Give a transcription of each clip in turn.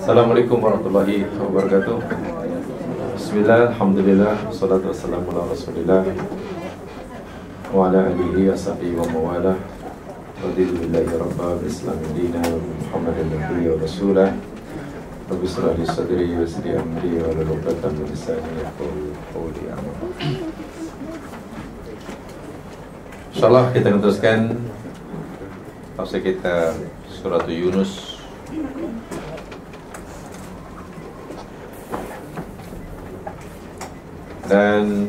Assalamualaikum warahmatullahi wabarakatuh. Bismillah, Alhamdulillah Salatu wassalamu ala rasulillah Wa ala alihi wa sahbihi wa mawala. Radidu billahi rabba Islam dina Muhammadin nabi wa rasulah Rabbi surah li sadri wa sri amri Wa ala lukatan wa lisani Yaqul qawli. Amal InsyaAllah kita teruskan Tafsir kita Surah Yunus Dan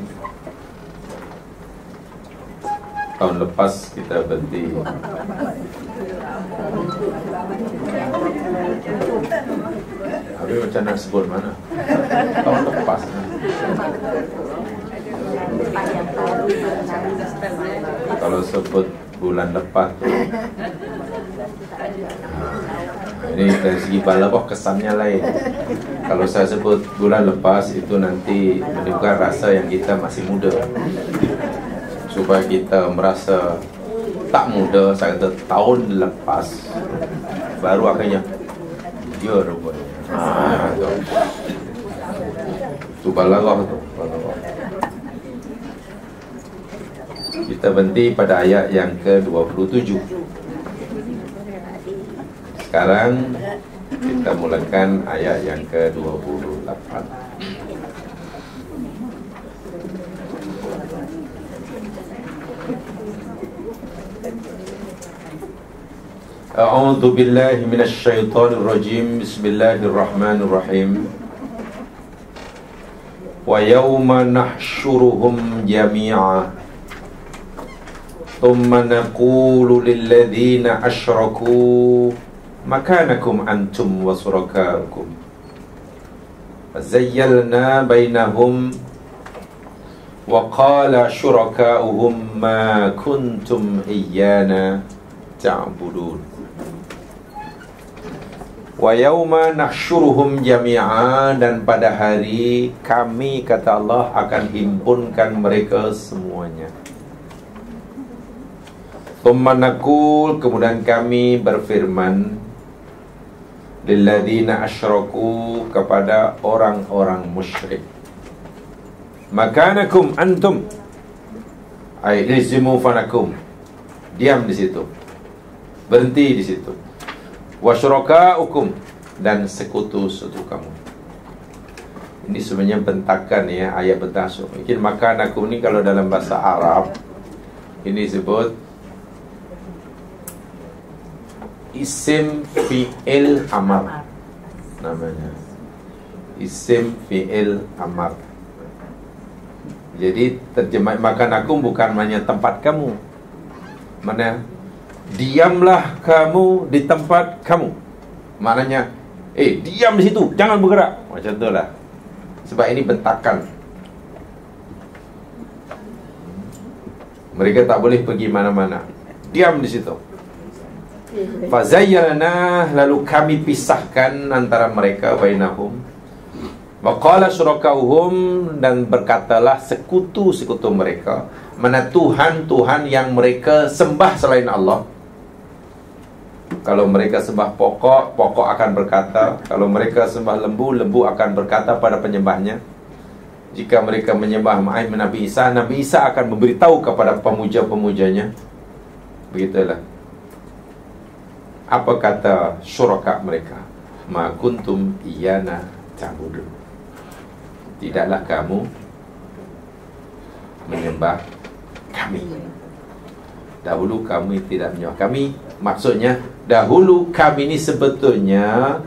Tahun lepas kita berhenti. Habis macam nak sebut mana? Tahun lepas. Kalau sebut bulan lepas tu Ini dari segi balabah kesannya lain Kalau saya sebut bulan lepas Itu nanti menunjukkan rasa yang kita masih muda Supaya kita merasa tak muda Saya kata tahun lepas Baru akhirnya Ya rupanya tu. Itu balagah tu balagah. Kita berhenti pada ayat yang ke-27 Sekarang kita mulakan ayat yang ke-28 أعوذ بالله من الشيطان الرجيم بسم الله الرحمن الرحيم ويوم نحشرهم جميعا ثم نقول للذين أشركوا makanakum antum wa surakakum. Zayyalna bainahum wa qala syurakauhum ma kuntum iyyana ta'budun. Wa yauma nahsyuruhum jami'a dan pada hari kami kata Allah akan himpunkan mereka semuanya. Tumma kemudian kami berfirman lilladzina asyraku kepada orang-orang musyrik. Makanakum antum ay lizimu fanakum. Diam di situ. Berhenti di situ wasyurakaukum dan sekutu-sekutu kamu. Ini sebenarnya bentakan ya ayat bentasuk. Mungkin makan aku ni kalau dalam bahasa Arab ini sebut isim fi'il amar. Namanya. Isim fi'il amar. Jadi terjemah makan aku bukan hanya tempat kamu. Mana? Diamlah kamu di tempat kamu. Maknanya Eh, diam di situ, jangan bergerak. Macam tu lah. Sebab ini bentakan. Mereka tak boleh pergi mana-mana. Diam di situ Fazayyalna Lalu kami pisahkan antara mereka Bainahum. Waqala surakauhum Dan berkatalah sekutu-sekutu mereka Mana Tuhan-Tuhan yang mereka sembah selain Allah. Kalau mereka sembah pokok, pokok akan berkata. Kalau mereka sembah lembu, lembu akan berkata pada penyembahnya. Jika mereka menyembah Ma'im Nabi Isa Nabi Isa akan memberitahu kepada pemuja-pemujanya. Begitulah Apa kata syuraka mereka? Ma kuntum iyana ta'budu. Tidaklah kamu Menyembah kami. Dahulu kami tidak menyembah kami. Maksudnya Dahulu kami ini sebetulnya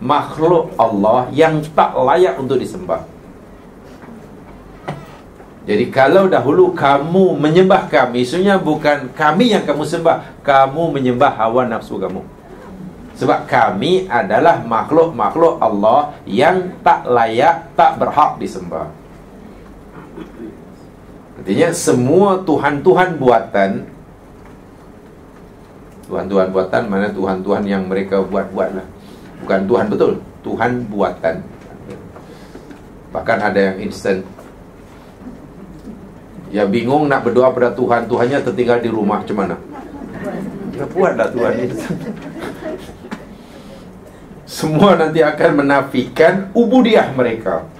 Makhluk Allah yang tak layak untuk disembah Jadi kalau dahulu kamu menyembah kami Sebenarnya bukan kami yang kamu sembah Kamu menyembah hawa nafsu kamu. Sebab kami adalah makhluk-makhluk Allah Yang tak layak, tak berhak disembah. Artinya semua Tuhan-Tuhan buatan Tuhan-Tuhan buatan mana Tuhan-Tuhan yang mereka buat-buat lah. Bukan Tuhan betul Tuhan buatan. Bahkan ada yang instant Yang bingung nak berdoa pada Tuhan Tuhannya tertinggal di rumah macam mana Dia buatlah Tuhan ni semua nanti akan menafikan ubudiah mereka.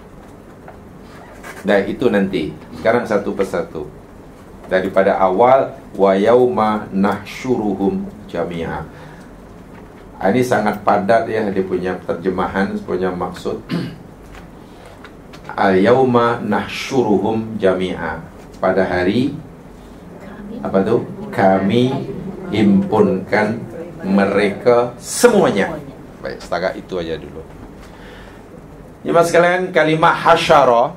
Dan itu nanti. Sekarang satu persatu. Daripada awal wa yauma nahsyuruhum jami'a. Ah, ini sangat padat ya dia punya terjemahan, punya maksud. Al yauma nahsyuruhum jami'a. Pada hari apa tu? Kami himpunkan mereka semuanya. Baik, setakat itu aja dulu. Mas sekalian, kalimah hasyara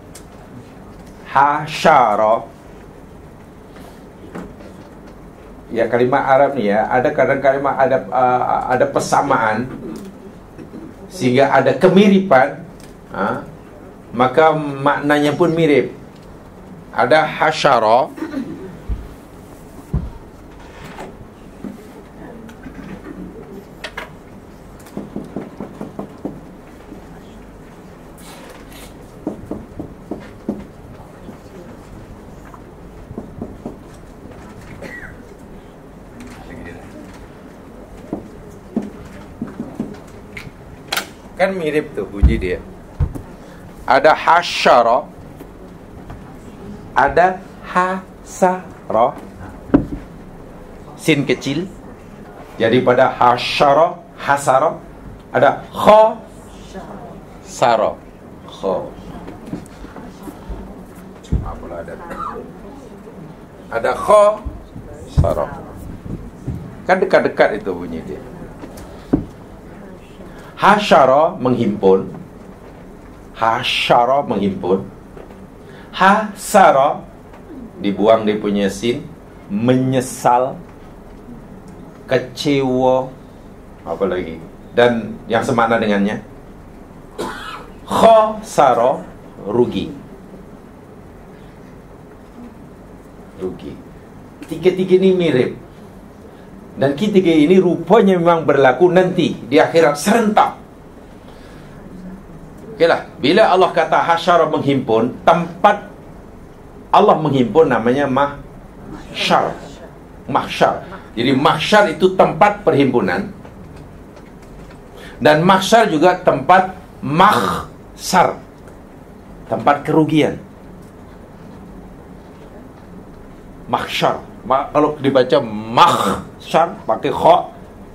hasyara Ya kalimah Arab ni ya, ada kadang kalimah ada uh, ada persamaan sehingga ada kemiripan, ha? maka maknanya pun mirip. Ada hasyara. Kan mirip tu bunyi dia. Ada hasyara Ada hasara Sin kecil. Jadi pada hasyara Hasara Ada kha Sara Kha Apalah ada? Ada kha Sara Kan dekat-dekat itu bunyi dia. Hasyara menghimpun. Hasyara menghimpun Hasara. Dibuang dia punya sin. Menyesal. Kecewa. Apa lagi? Dan yang semakna dengannya? Khasara. Rugi. Rugi. Tiga-tiga ini mirip. Dan ketiga ini rupanya memang berlaku nanti Di akhirat serentak Okeylah. Bila Allah kata hasyara menghimpun Tempat Allah menghimpun namanya mahsyar. Mahsyar. Jadi mahsyar itu tempat perhimpunan. Dan mahsyar juga tempat mahsar Tempat kerugian. Mahsyar. Kalau dibaca mah syar pakai kha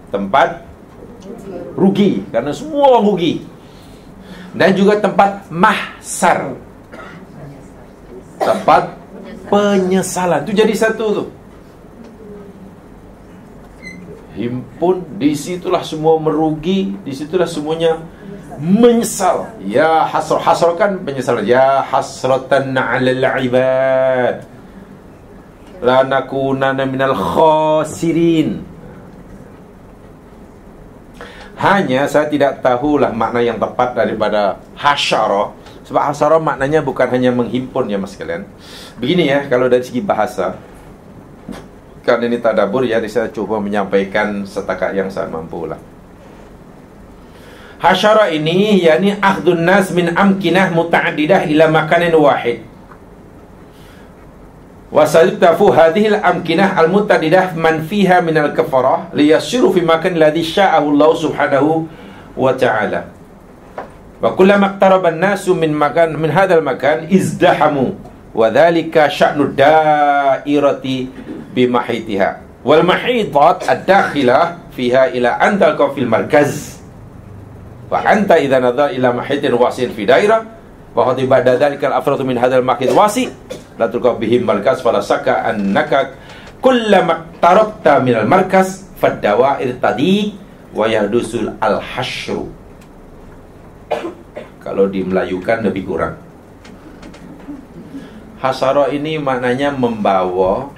tempat rugi. Kerana semua rugi dan juga tempat mahsar. Tempat penyesalan. Tu jadi satu tu. Himpun di situlah semua merugi di situlah semuanya menyesal. Ya hasr hasrakan penyesalan. Ya hasratan 'alal ibad. La nakunana minal khasirin hanya saya tidak tahulah makna yang tepat daripada hasyara. Sebab hasyara maknanya bukan hanya menghimpun ya mas kalian begini ya kalau dari segi bahasa. Kan ini tadabur ya saya cuba menyampaikan setakat yang saya mampu lah hasyara ini yakni akhdun nas min amkinah muta'addidah ila makanin wahid Wasayutafu hadhil amkinah al-mutadidah man fiha min al-kafarah liyasiru fi makan alladhi sya'ahu Allah subhanahu wa ta'ala. Wa kullama iqtaraba an-nasu min makan min hadzal makan izdahamu wa dhalika sya'nu da'irati bi mahitiha. Wal mahitat ad-dakhilah fiha ila anta fil markaz. Wa anta idza nadhar ila mahitin wasin fi dairah wa hadiba dhalika la tulqa bihim markas fala saka annaka kullama tarabta minal markas fadawair tadi wa yahdusul al hasyru kalau dimelayukan lebih kurang. Hasara ini maknanya membawa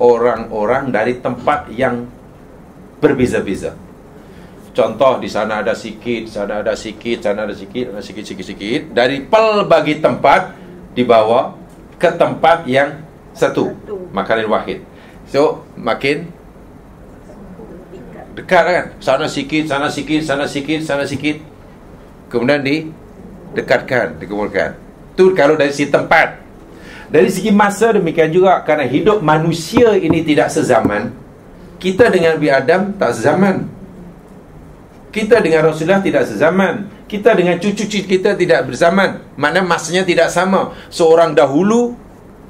orang-orang dari tempat yang berbeza-beza. Contoh di sana ada sikit, sana ada sikit, sana ada sikit, ada sikit, sikit, sikit. Dari pelbagai tempat dibawa ke tempat yang satu, makanan wahid. So, makin dekat kan? Sana sikit, sana sikit, sana sikit, sana sikit. Kemudian di dekatkan, dikumpulkan. Itu kalau dari segi tempat. Dari segi masa demikian juga kerana hidup manusia ini tidak sezaman. Kita dengan Nabi Adam tak sezaman. Kita dengan Rasulullah tidak sezaman. Kita dengan cucu-cucu kita tidak berzaman. Maknanya masanya tidak sama. Seorang dahulu,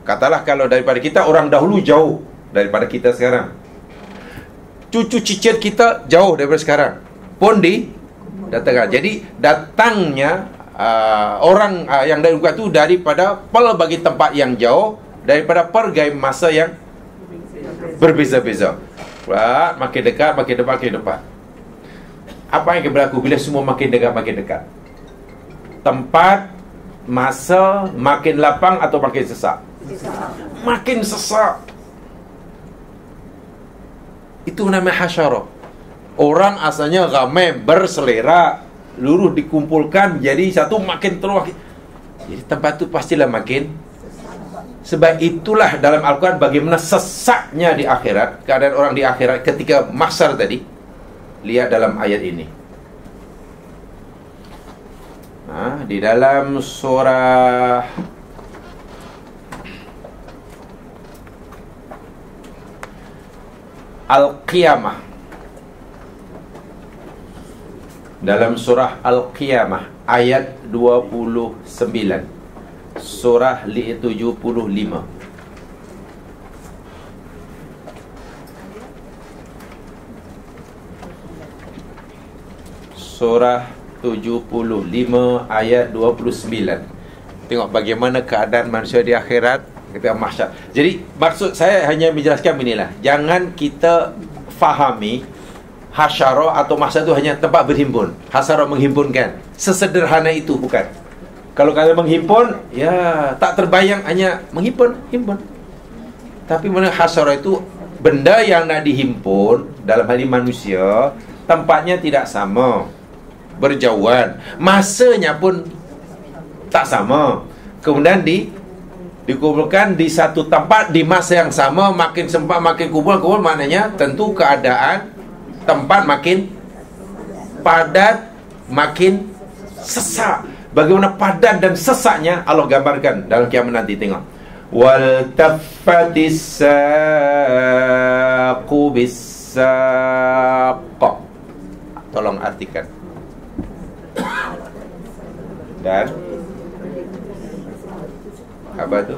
katalah kalau daripada kita, orang dahulu jauh daripada kita sekarang. Cucu cicit kita jauh daripada sekarang. Pun di datangkan. Jadi datangnya uh, orang uh, yang dari itu daripada pelbagai tempat yang jauh daripada pergai masa yang berbeza-beza. Wah, makin dekat, makin dekat, makin dekat. Apa yang berlaku bila semua makin dekat, makin dekat? Tempat, masa, makin lapang atau makin sesak? Makin sesak. Itu namanya hasyarah. Orang asalnya ramai, berselera, luruh dikumpulkan, jadi satu makin terus. Jadi tempat itu pastilah makin sebab itulah dalam Al-Quran bagaimana sesaknya di akhirat Keadaan orang di akhirat ketika masar tadi Lihat dalam ayat ini. Ha, Di dalam surah Al-Qiyamah. Dalam surah Al-Qiyamah Ayat 29 surah li-75 surah 75 ayat 29 tengok bagaimana keadaan manusia di akhirat ketika mahsyar jadi maksud saya hanya menjelaskan inilah jangan kita fahami hasyara atau mahsyar itu hanya tempat berhimpun. Hasyara menghimpunkan. Sesederhana itu bukan. Kalau kalian menghimpun, ya tak terbayang hanya menghimpun, himpun. Tapi mana hasara itu benda yang nak dihimpun dalam hal ini manusia, tempatnya tidak sama. Berjauhan. Masanya pun tak sama. Kemudian di dikumpulkan di satu tempat di masa yang sama, makin sempat makin kumpul, kumpul maknanya tentu keadaan tempat makin padat, makin sesak. Bagaimana padat dan sesaknya Allah gambarkan dalam kiamat nanti tengok. Wal taffatis saqu. Tolong artikan. Dan apa tu?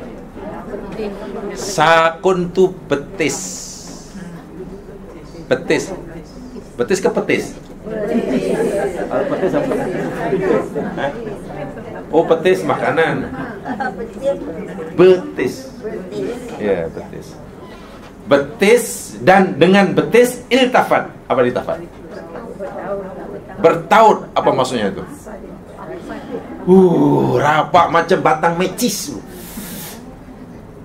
Sakun tu betis. Betis. Betis ke petis? petis apa? Oh, petis makanan. Betis. Ya, betis. Betis dan dengan betis iltafat. Apa iltafat? Bertaut. Apa maksudnya itu? Uh, rapat macam batang mecis.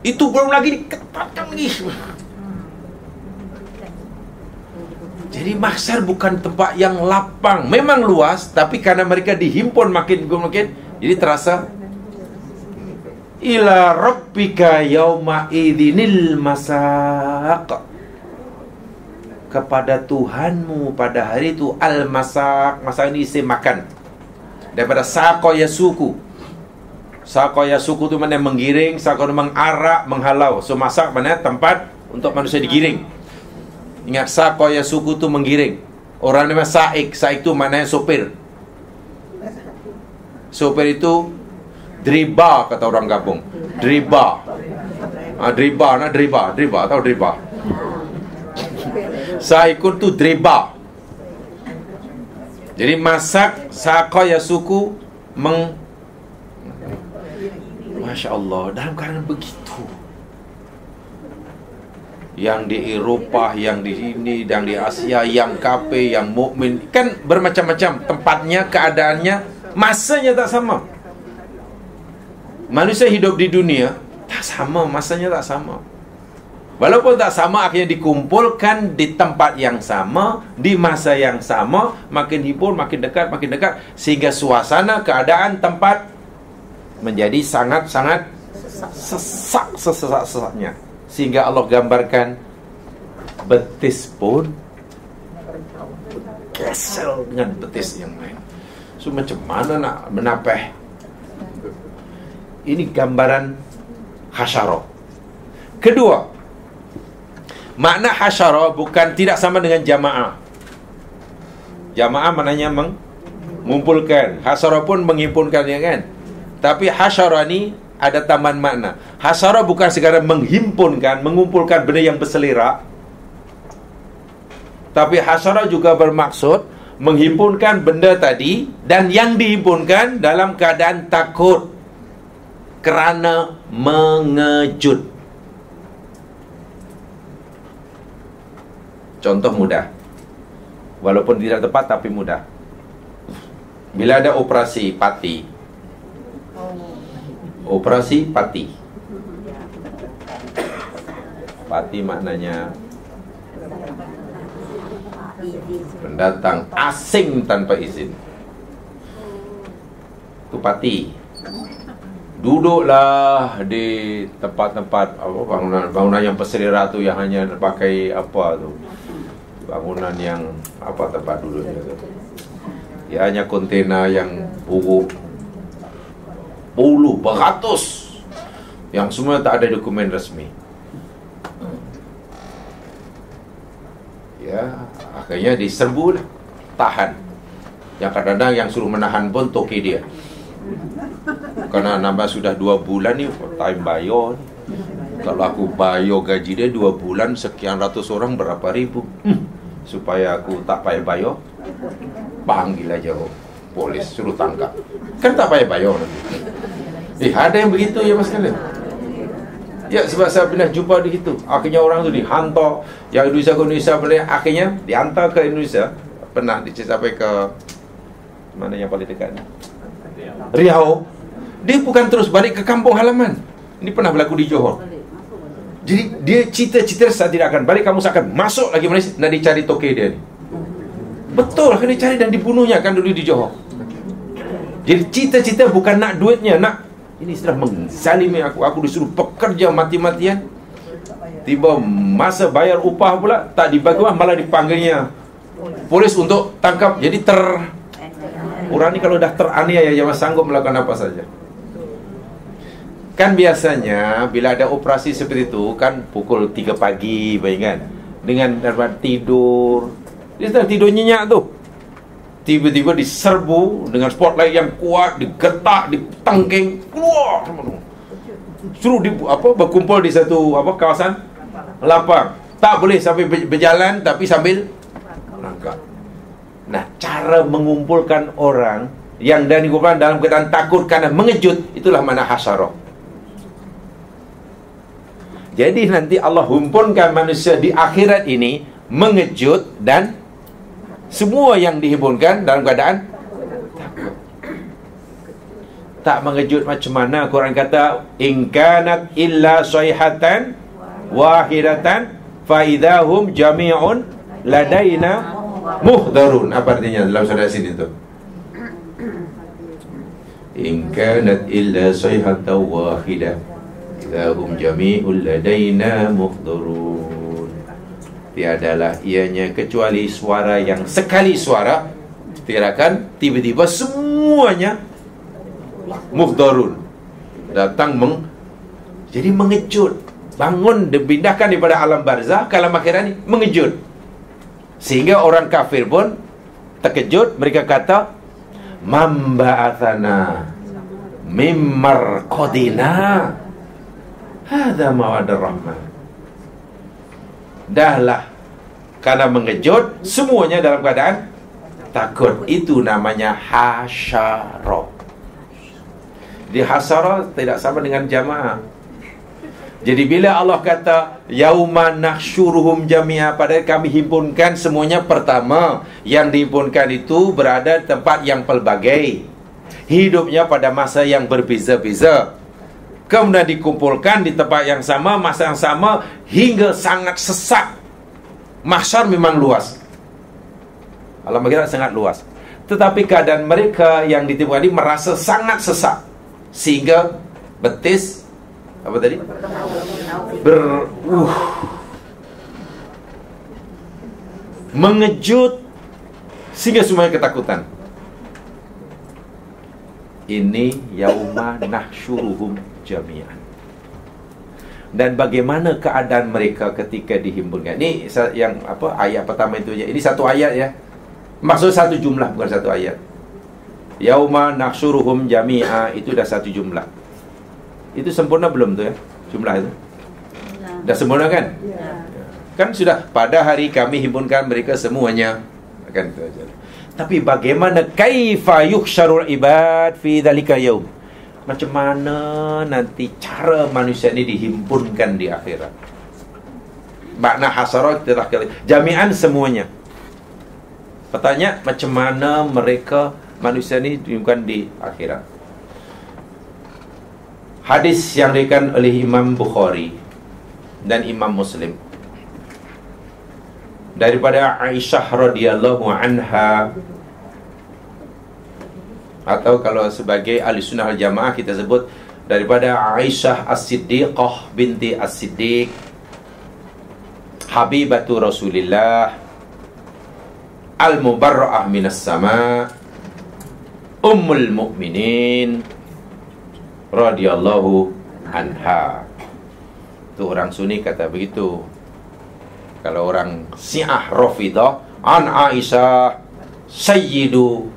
Itu belum lagi diketatkan lagi. Jadi mahsyar bukan tempat yang lapang. Memang luas, tapi karena mereka dihimpun makin makin, jadi terasa ila rabbika yauma idinil masaq. Kepada Tuhanmu pada hari itu al masak. Masak ini isi makan. Daripada saqo yasuku. Saqo yasuku itu mana menggiring, saqo mengarak, menghalau. So masak mana tempat untuk manusia digiring. Ingat saqo yang suku tu menggiring. Orang nama saik, saik tu maknanya sopir. Sopir itu driba kata orang kampung. Driba. Ah driba, nah driba, driba, tahu driba. Saikun tu driba. Jadi masak saqo ya suku meng Masya Allah Dalam keadaan begitu yang di Eropah, yang di sini, yang di Asia, yang kafe, yang mukmin, kan bermacam-macam tempatnya, keadaannya, masanya tak sama. Manusia hidup di dunia tak sama, masanya tak sama. Walaupun tak sama akhirnya dikumpulkan di tempat yang sama, di masa yang sama, makin hibur, makin dekat, makin dekat sehingga suasana, keadaan, tempat menjadi sangat-sangat sesak sesak-sesaknya. Sehingga Allah gambarkan Betis pun Kesel dengan betis yang lain. So macam mana nak menapeh? Ini gambaran Hasyara Kedua Makna hasyara bukan tidak sama dengan jamaah Jamaah maknanya mengumpulkan. Hasara pun menghimpunkan ya kan. Tapi hasyara ni ada taman makna. Hasara bukan sekadar menghimpunkan, mengumpulkan benda yang berselera. Tapi hasara juga bermaksud menghimpunkan benda tadi dan yang dihimpunkan dalam keadaan takut kerana mengejut. Contoh mudah. Walaupun tidak tepat tapi mudah. Bila ada operasi pati. Operasi pati. Pati maknanya pendatang asing tanpa izin. Itu pati duduklah di tempat-tempat apa bangunan bangunan yang berselerak tu yang hanya pakai apa tu bangunan yang apa tempat duduknya tu ya hanya kontena yang buruk puluh beratus. Yang semua tak ada dokumen resmi. Ya akhirnya diserbu lah. Tahan. Yang kadang-kadang yang suruh menahan pun toki dia. Kerana nambah sudah dua bulan ni Time bayar ni Kalau aku bayar gaji dia dua bulan Sekian ratus orang berapa ribu? Hmm. Supaya aku tak payah bayar Panggil aja oh, Polis suruh tangkap. Kan tak payah bayar Eh ada yang begitu ya mas kalian Ya sebab saya pernah jumpa di situ. Akhirnya orang tu dihantar. Yang Indonesia ke Indonesia boleh Akhirnya dihantar ke Indonesia. Pernah dicapai ke Mana yang paling dekat Riau. Dia bukan terus balik ke kampung halaman. Ini pernah berlaku di Johor. Jadi dia cita-cita saya tidak akan balik kamu akan masuk lagi Malaysia nak dicari toke dia ni. Betul akan dicari dan dibunuhnya kan dulu di Johor. Jadi cita-cita bukan nak duitnya, nak ini sudah menzalimi aku. Aku disuruh pekerja mati-matian. Tiba masa bayar upah pula tak dibagi malah dipanggilnya polis untuk tangkap. Jadi ter orang ni kalau dah teraniaya jangan sanggup melakukan apa saja. Kan biasanya bila ada operasi seperti itu kan pukul 3 pagi bayangkan dengan dapat tidur. Dia sedang tidur nyenyak tu. Tiba-tiba diserbu dengan spotlight yang kuat, digetak, ditangking, keluar semua. Suruh di, apa berkumpul di satu apa kawasan lapang. Tak boleh sampai berjalan tapi sambil melangkah. Nah, cara mengumpulkan orang yang dan dalam keadaan takut kerana mengejut itulah mana hasyarah. Jadi nanti Allah himpunkan manusia di akhirat ini mengejut dan semua yang dihimpunkan dalam keadaan takut. Tak mengejut macam mana Quran kata in kanat illa sayhatan wahidatan fa idahum jami'un ladaina muhdarun. Apa artinya dalam surah sini tu? In kanat illa sayhatan wahidatan Idahum jami'ul ladaina muhdurun. Tiadalah ianya kecuali suara yang sekali suara Tirakan tiba-tiba semuanya Muhdurun. Datang meng Jadi mengejut. Bangun dipindahkan daripada alam barzah Ke alam akhirat ni mengejut. Sehingga orang kafir pun Terkejut. Mereka kata Mamba'athana Mimmar kodina Hada mawadar rahman Dahlah Karena mengejut Semuanya dalam keadaan Takut. Itu namanya hasyara Di hasara Tidak sama dengan jamaah. Jadi bila Allah kata yauma nahsyuruhum jami'a pada kami himpunkan semuanya pertama. Yang dihimpunkan itu berada tempat yang pelbagai. Hidupnya pada masa yang berbeza-beza kemudian dikumpulkan di tempat yang sama masa yang sama hingga sangat sesak mahsyar memang luas. Alam akhirat sangat luas. Tetapi keadaan mereka yang ditimbulkan ini merasa sangat sesak sehingga betis apa tadi? Ber uh, mengejut sehingga semuanya ketakutan. Ini yauma nahsyuruhum jami'an dan bagaimana keadaan mereka ketika dihimpunkan ini yang apa ayat pertama itu je ini satu ayat ya Maksud satu jumlah bukan satu ayat. Yauma nahsyuruhum jami'a itu dah satu jumlah. Itu sempurna belum tu ya? Jumlah itu. Dah sempurna kan? Ya. Kan sudah pada hari kami himpunkan mereka semuanya. Kan itu aja. Tapi bagaimana kaifa yuhsyarul ibad fi dzalika yaum? Macam mana nanti cara manusia ini dihimpunkan di akhirat? Makna hasarat telah kali jami'an semuanya. Pertanyaan macam mana mereka manusia ini dihimpunkan di akhirat? Hadis yang diberikan oleh Imam Bukhari dan Imam Muslim daripada Aisyah radhiyallahu anha atau kalau sebagai ahli sunnah al jamaah kita sebut daripada Aisyah As-Siddiqah binti As-Siddiq Habibatu Rasulillah Al-Mubarra'ah minas sama Ummul Mukminin radhiyallahu anha. Tu orang sunni kata begitu. Kalau orang Syiah Rafidah an Aisyah sayyidu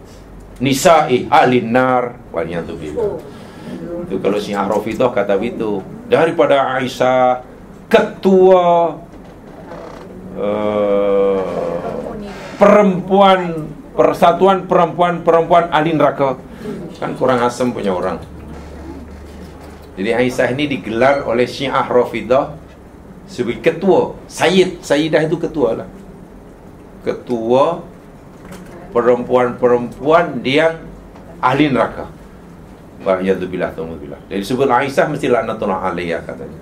nisa'i ahlin nar waliyadzubillah. Itu kalau Syiah Rafidah kata begitu. Daripada Aisyah ketua uh, perempuan persatuan perempuan-perempuan ahli neraka. Kan kurang asam punya orang. Jadi Aisyah ini digelar oleh Syiah Rafidah sebagai ketua Sayyid Sayyidah itu ketua lah ketua perempuan-perempuan yang ahli neraka. Wahyadubillah ta'umubillah Dari sebut Aisyah mesti laknatullah alaiya katanya.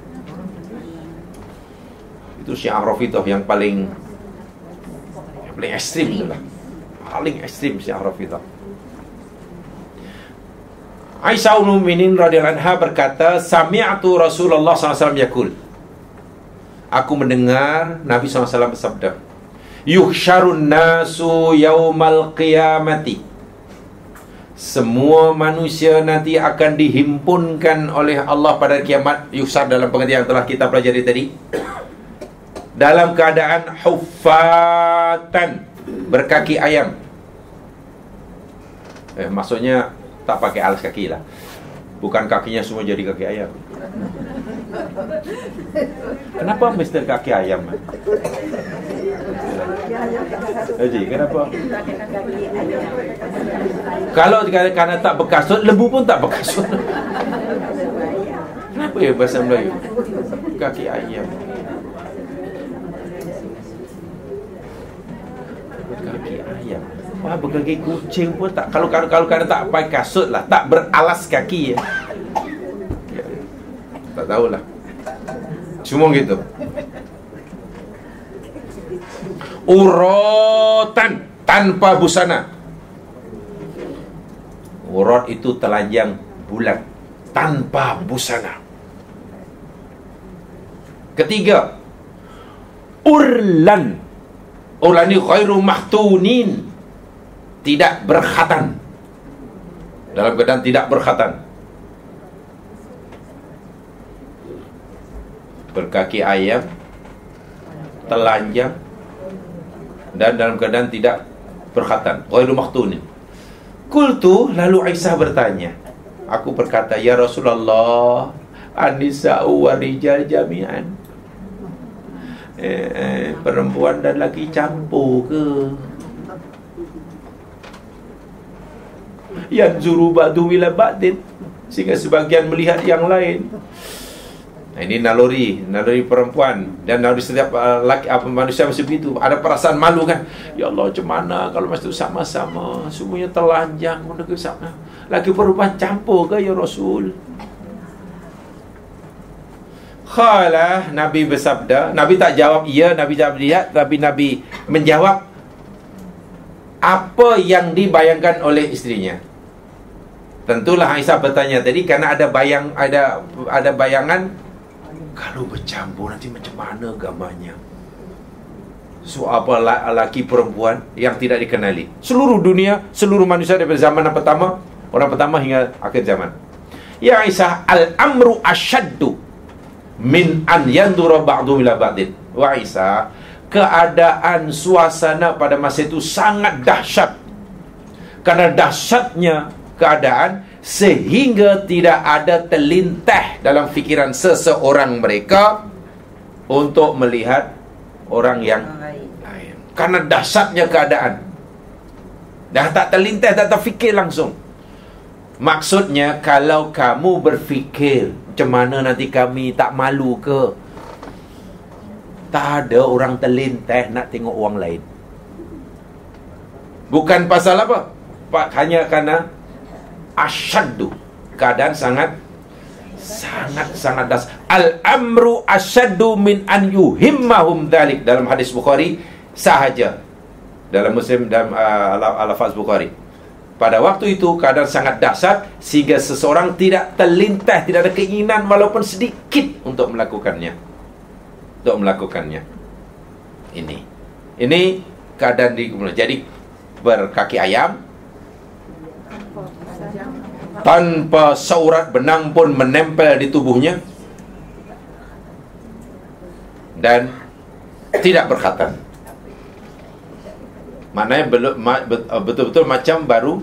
Itu syiah Rafidah yang paling Yang paling ekstrim tu lah. Paling ekstrim syiah Rafidah Aisyah Ul-Muminin radhiyallahu anha berkata Sami'atu Rasulullah SAW yakul Aku mendengar Nabi SAW bersabda Yuhsyarun nasu yaumal qiyamati. Semua manusia nanti akan dihimpunkan oleh Allah pada kiamat. Yuhsyar dalam pengertian yang telah kita pelajari tadi. Dalam keadaan hufatan Berkaki ayam. Eh, maksudnya tak pakai alas kaki lah. Bukan kakinya semua jadi kaki ayam. Kenapa Mr. Kaki Ayam? Haji, kenapa? Kalau kerana tak berkasut, lembu pun tak berkasut. Kenapa ya bahasa Melayu? Kaki ayam. Kaki ayam. Wah, berkaki kucing pun tak. Kalau kalau kalau kalau tak pakai kasut lah, tak beralas kaki ya. Tak tahulah Cuma gitu Urotan Tanpa busana. Urot itu telanjang bulat Tanpa busana. Ketiga Urlan. Urlan ini khairu mahtunin Tidak berkhatan. Dalam keadaan tidak berkhatan. Berkaki ayam telanjang dan dalam keadaan tidak berkhatan ghairu maktunin. Qultu lalu Aisyah bertanya. Aku berkata ya Rasulullah anisa'u wa rijal jami'an. Eh, eh, perempuan dan laki campur ke? Yang zuru ba'du wila ba'din. Sehingga sebagian melihat yang lain Ini naluri, naluri perempuan dan naluri setiap uh, laki apa manusia mesti begitu. Ada perasaan malu kan? Ya Allah, macam mana kalau mesti sama-sama semuanya telanjang menuju sama. Laki perempuan campur ke ya Rasul? Khala Nabi bersabda, Nabi tak jawab iya, Nabi jawab dia, tapi Nabi menjawab apa yang dibayangkan oleh istrinya. Tentulah Aisyah bertanya tadi karena ada bayang ada ada bayangan kalau bercampur nanti macam mana gambarnya? So apa lelaki perempuan yang tidak dikenali. Seluruh dunia, seluruh manusia daripada zaman yang pertama Orang pertama hingga akhir zaman. Ya Aisyah, Al-amru asyaddu Min an yandura ba'du ila ba'din. Wa Aisyah, keadaan suasana pada masa itu sangat dahsyat. Karena dahsyatnya keadaan sehingga tidak ada terlintah dalam fikiran seseorang mereka untuk melihat orang yang lain. Karena dahsyatnya keadaan. Dah tak terlintas, tak terfikir langsung. Maksudnya kalau kamu berfikir macam mana nanti kami tak malu ke? Tak ada orang terlintas nak tengok orang lain. Bukan pasal apa? Pak hanya kerana asyaddu. Keadaan sangat sangat sangat das. Al amru asyaddu min an yuhimmahum dhalik. Dalam hadis bukhari sahaja. Dalam muslim dalam uh, al-lafaz bukhari. Pada waktu itu keadaan sangat dahsyat sehingga seseorang tidak terlintas tidak ada keinginan walaupun sedikit untuk melakukannya. Untuk melakukannya. Ini. Ini keadaan di jadi berkaki ayam tanpa saurat benang pun menempel di tubuhnya dan tidak berkhatan. Maknanya betul-betul macam baru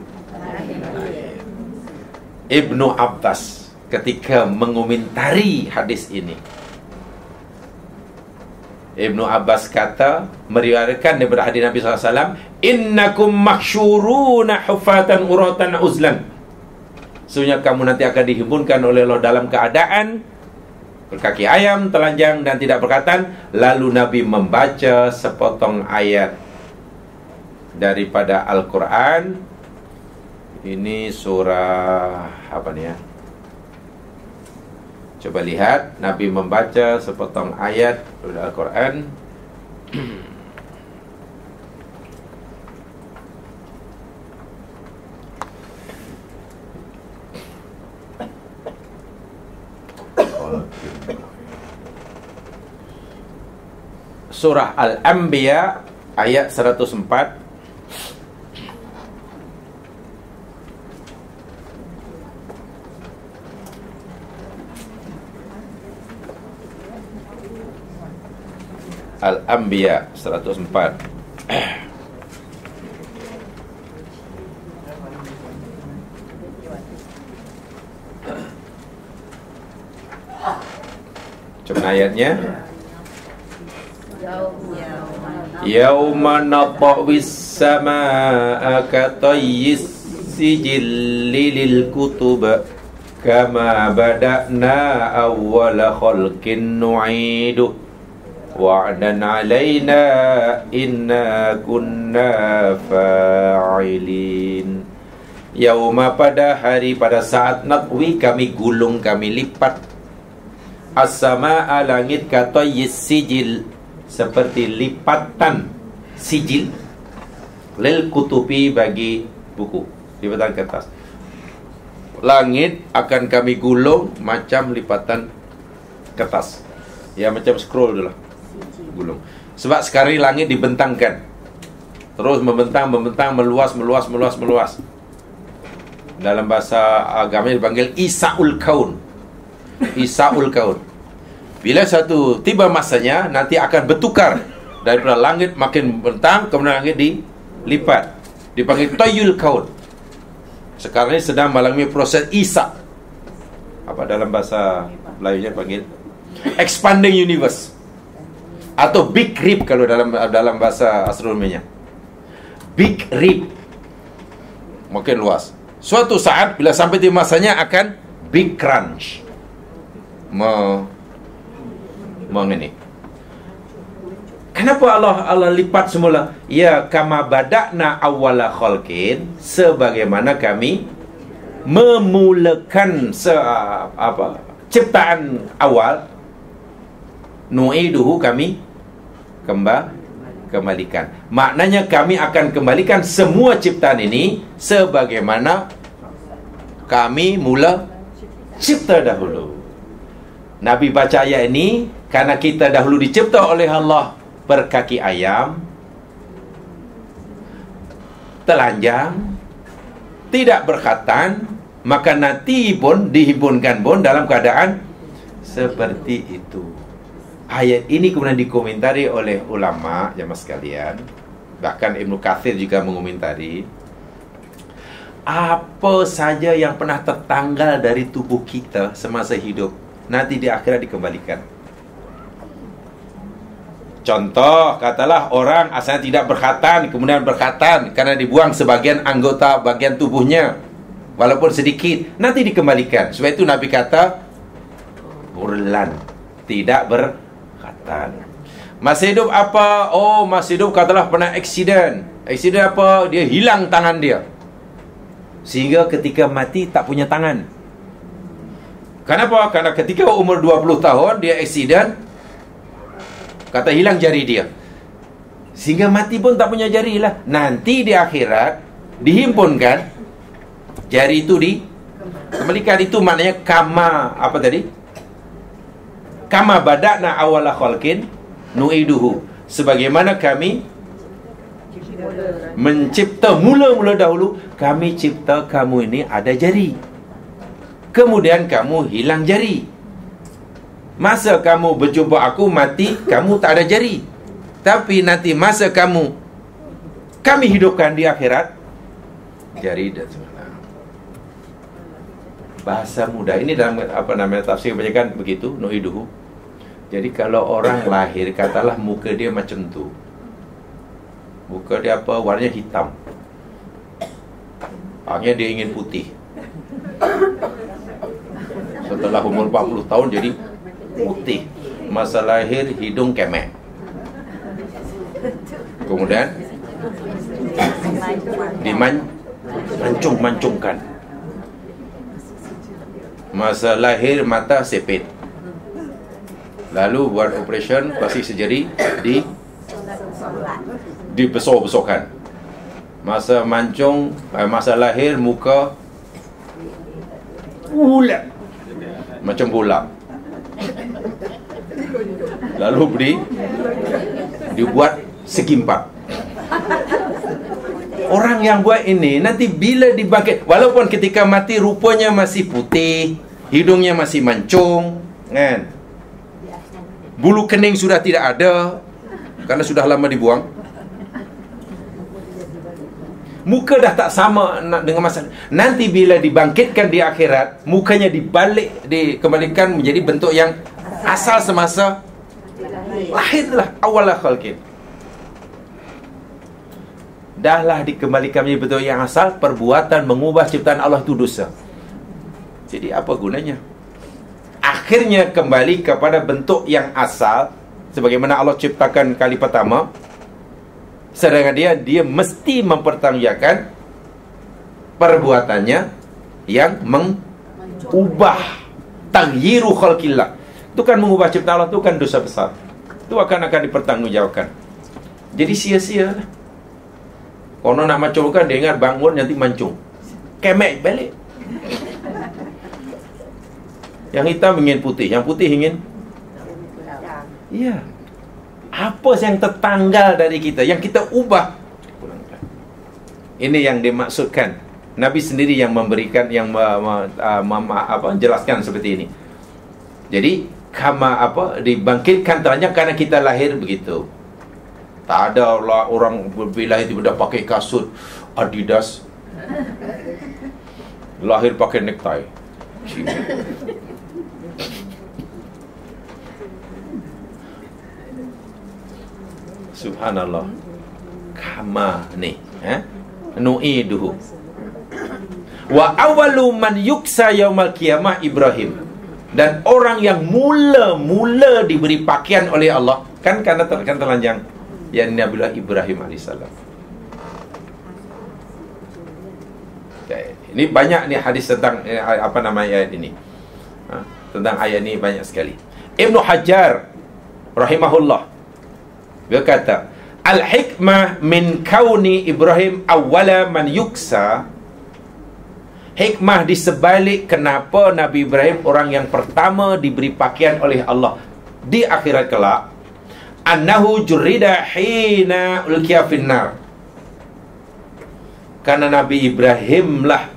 Ibnu Abbas ketika mengomentari hadis ini. Ibnu Abbas kata meriwayatkan daripada hadis Nabi SAW Innakum maksyuruna hufatan uratan uzlan Sesungguhnya kamu nanti akan dihimpunkan oleh Allah dalam keadaan berkaki ayam, telanjang dan tidak berkatan. Lalu Nabi membaca sepotong ayat daripada Al-Quran. Ini surah apa ni ya? Coba lihat Nabi membaca sepotong ayat Al-Quran. surah Al-Anbiya ayat 104 Al-Anbiya 104 Coba ayatnya Yawma natawis sama'a katayis sijilli lil kutub Kama bada'na awwala khalqin nu'idu. Wa'dan alayna inna kunna fa'ilin. Yawma pada hari pada saat natwi kami gulung kami lipat As-sama'a langit katayis sijil. Seperti lipatan sijil lil kutubi bagi buku. Lipatan kertas langit akan kami gulung macam lipatan kertas ya macam scroll dulu gulung. Sebab sekarang langit dibentangkan. Terus membentang membentang meluas meluas meluas meluas. Dalam bahasa agama dipanggil isaul kaun isaul kaun bila satu tiba masanya nanti akan bertukar daripada langit makin bentang kemudian langit dilipat. Dipanggil tayul kaun. Sekarang ini sedang mengalami proses isak. Apa dalam bahasa Melayunya panggil expanding universe atau big rip kalau dalam dalam bahasa astronominya. Big rip makin luas. Suatu saat bila sampai di masanya akan big crunch. Me mengini. Kenapa Allah Allah lipat semula? Ya kama badakna awwala khalqin sebagaimana kami memulakan se apa ciptaan awal nu'iduhu kami kembali kembalikan. Maknanya kami akan kembalikan semua ciptaan ini sebagaimana kami mula cipta dahulu. Nabi baca ayat ini karena kita dahulu dicipta oleh Allah berkaki ayam Telanjang Tidak berkhatan Maka nanti pun dihibunkan pun dalam keadaan Seperti itu. Ayat ini kemudian dikomentari oleh ulama jamaah sekalian. Bahkan Ibnu Kathir juga mengomentari apa saja yang pernah tertanggal dari tubuh kita semasa hidup nanti di akhirat dikembalikan Contoh, katalah orang asalnya tidak berkhatan, kemudian berkhatan karena dibuang sebagian anggota bagian tubuhnya. Walaupun sedikit, nanti dikembalikan. Sebab itu Nabi kata, Burlan, tidak berkhatan. Masih hidup apa? Oh, masih hidup katalah pernah aksiden. Aksiden apa? Dia hilang tangan dia. Sehingga ketika mati tak punya tangan. Kenapa? Karena ketika umur 20 tahun dia aksiden, Kata hilang jari dia. Sehingga mati pun tak punya jari lah. Nanti di akhirat Dihimpunkan Jari itu di Kembalikan. Itu maknanya Kama Apa tadi? Kama badakna awala khalkin Nu'iduhu. Sebagaimana kami Mencipta mula-mula dahulu Kami cipta kamu ini ada jari Kemudian kamu hilang jari. Masa kamu berjumpa aku mati Kamu tak ada jari. Tapi nanti masa kamu Kami hidupkan di akhirat Jari dan semula Bahasa mudah. Ini dalam apa namanya tafsir kebanyakan begitu Nu'iduhu Jadi kalau orang lahir Katalah muka dia macam tu. Muka dia apa Warnanya hitam. Akhirnya dia ingin putih Setelah umur 40 tahun jadi putih Masa lahir hidung kemek. Kemudian Dimancung-mancungkan Masa lahir mata sepit. Lalu buat operation Pasti sejari Di Dibesar-besarkan Masa mancung eh, Masa lahir muka Ulat Macam bulat Lalu beri Dibuat segi empat Orang yang buat ini Nanti bila dibangkit Walaupun ketika mati rupanya masih putih Hidungnya masih mancung Kan? Bulu kening sudah tidak ada. Karena sudah lama dibuang Muka dah tak sama dengan masa. Nanti bila dibangkitkan di akhirat Mukanya dibalik Dikembalikan menjadi bentuk yang Asal semasa. Lahirlah awalah khalqin. Dahlah dikembalikan menjadi bentuk yang asal Perbuatan mengubah ciptaan Allah itu dosa. Jadi apa gunanya? Akhirnya kembali kepada bentuk yang asal Sebagaimana Allah ciptakan kali pertama Sedangkan dia Dia mesti mempertanggungjawabkan Perbuatannya Yang mengubah Tangyiru khalqillah. Itu kan mengubah cipta Allah Itu kan dosa besar. Itu akan akan dipertanggungjawabkan. Jadi sia-sia Kalau nak mancungkan Dia ingat bangun nanti mancung. Kemek balik. Yang hitam ingin putih Yang putih ingin Ya apa yang tertanggal dari kita yang kita ubah? Ini yang dimaksudkan. Nabi sendiri yang memberikan yang apa jelaskan seperti ini. Jadi kama apa dibangkitkan ternyata karena kita lahir begitu. Tak ada lah orang bila itu dah pakai kasut Adidas. Lahir pakai necktie Subhanallah. Kama ni eh? Nu'iduhu. Wa awalu man yuksa yaumal kiamah Ibrahim. Dan orang yang mula-mula diberi pakaian oleh Allah. Kan karena kan terlanjang Yang Nabiullah Ibrahim AS okay. Ini banyak ni hadis tentang eh, Apa nama ayat ini. Ha? Tentang ayat ini banyak sekali. Ibn Hajar Rahimahullah dia kata, Al-hikmah min kauni Ibrahim awala man yuksa. Hikmah di sebalik kenapa Nabi Ibrahim orang yang pertama diberi pakaian oleh Allah di akhirat kelak annahu jurida hina ulkiya finnar. Karena Nabi Ibrahim lah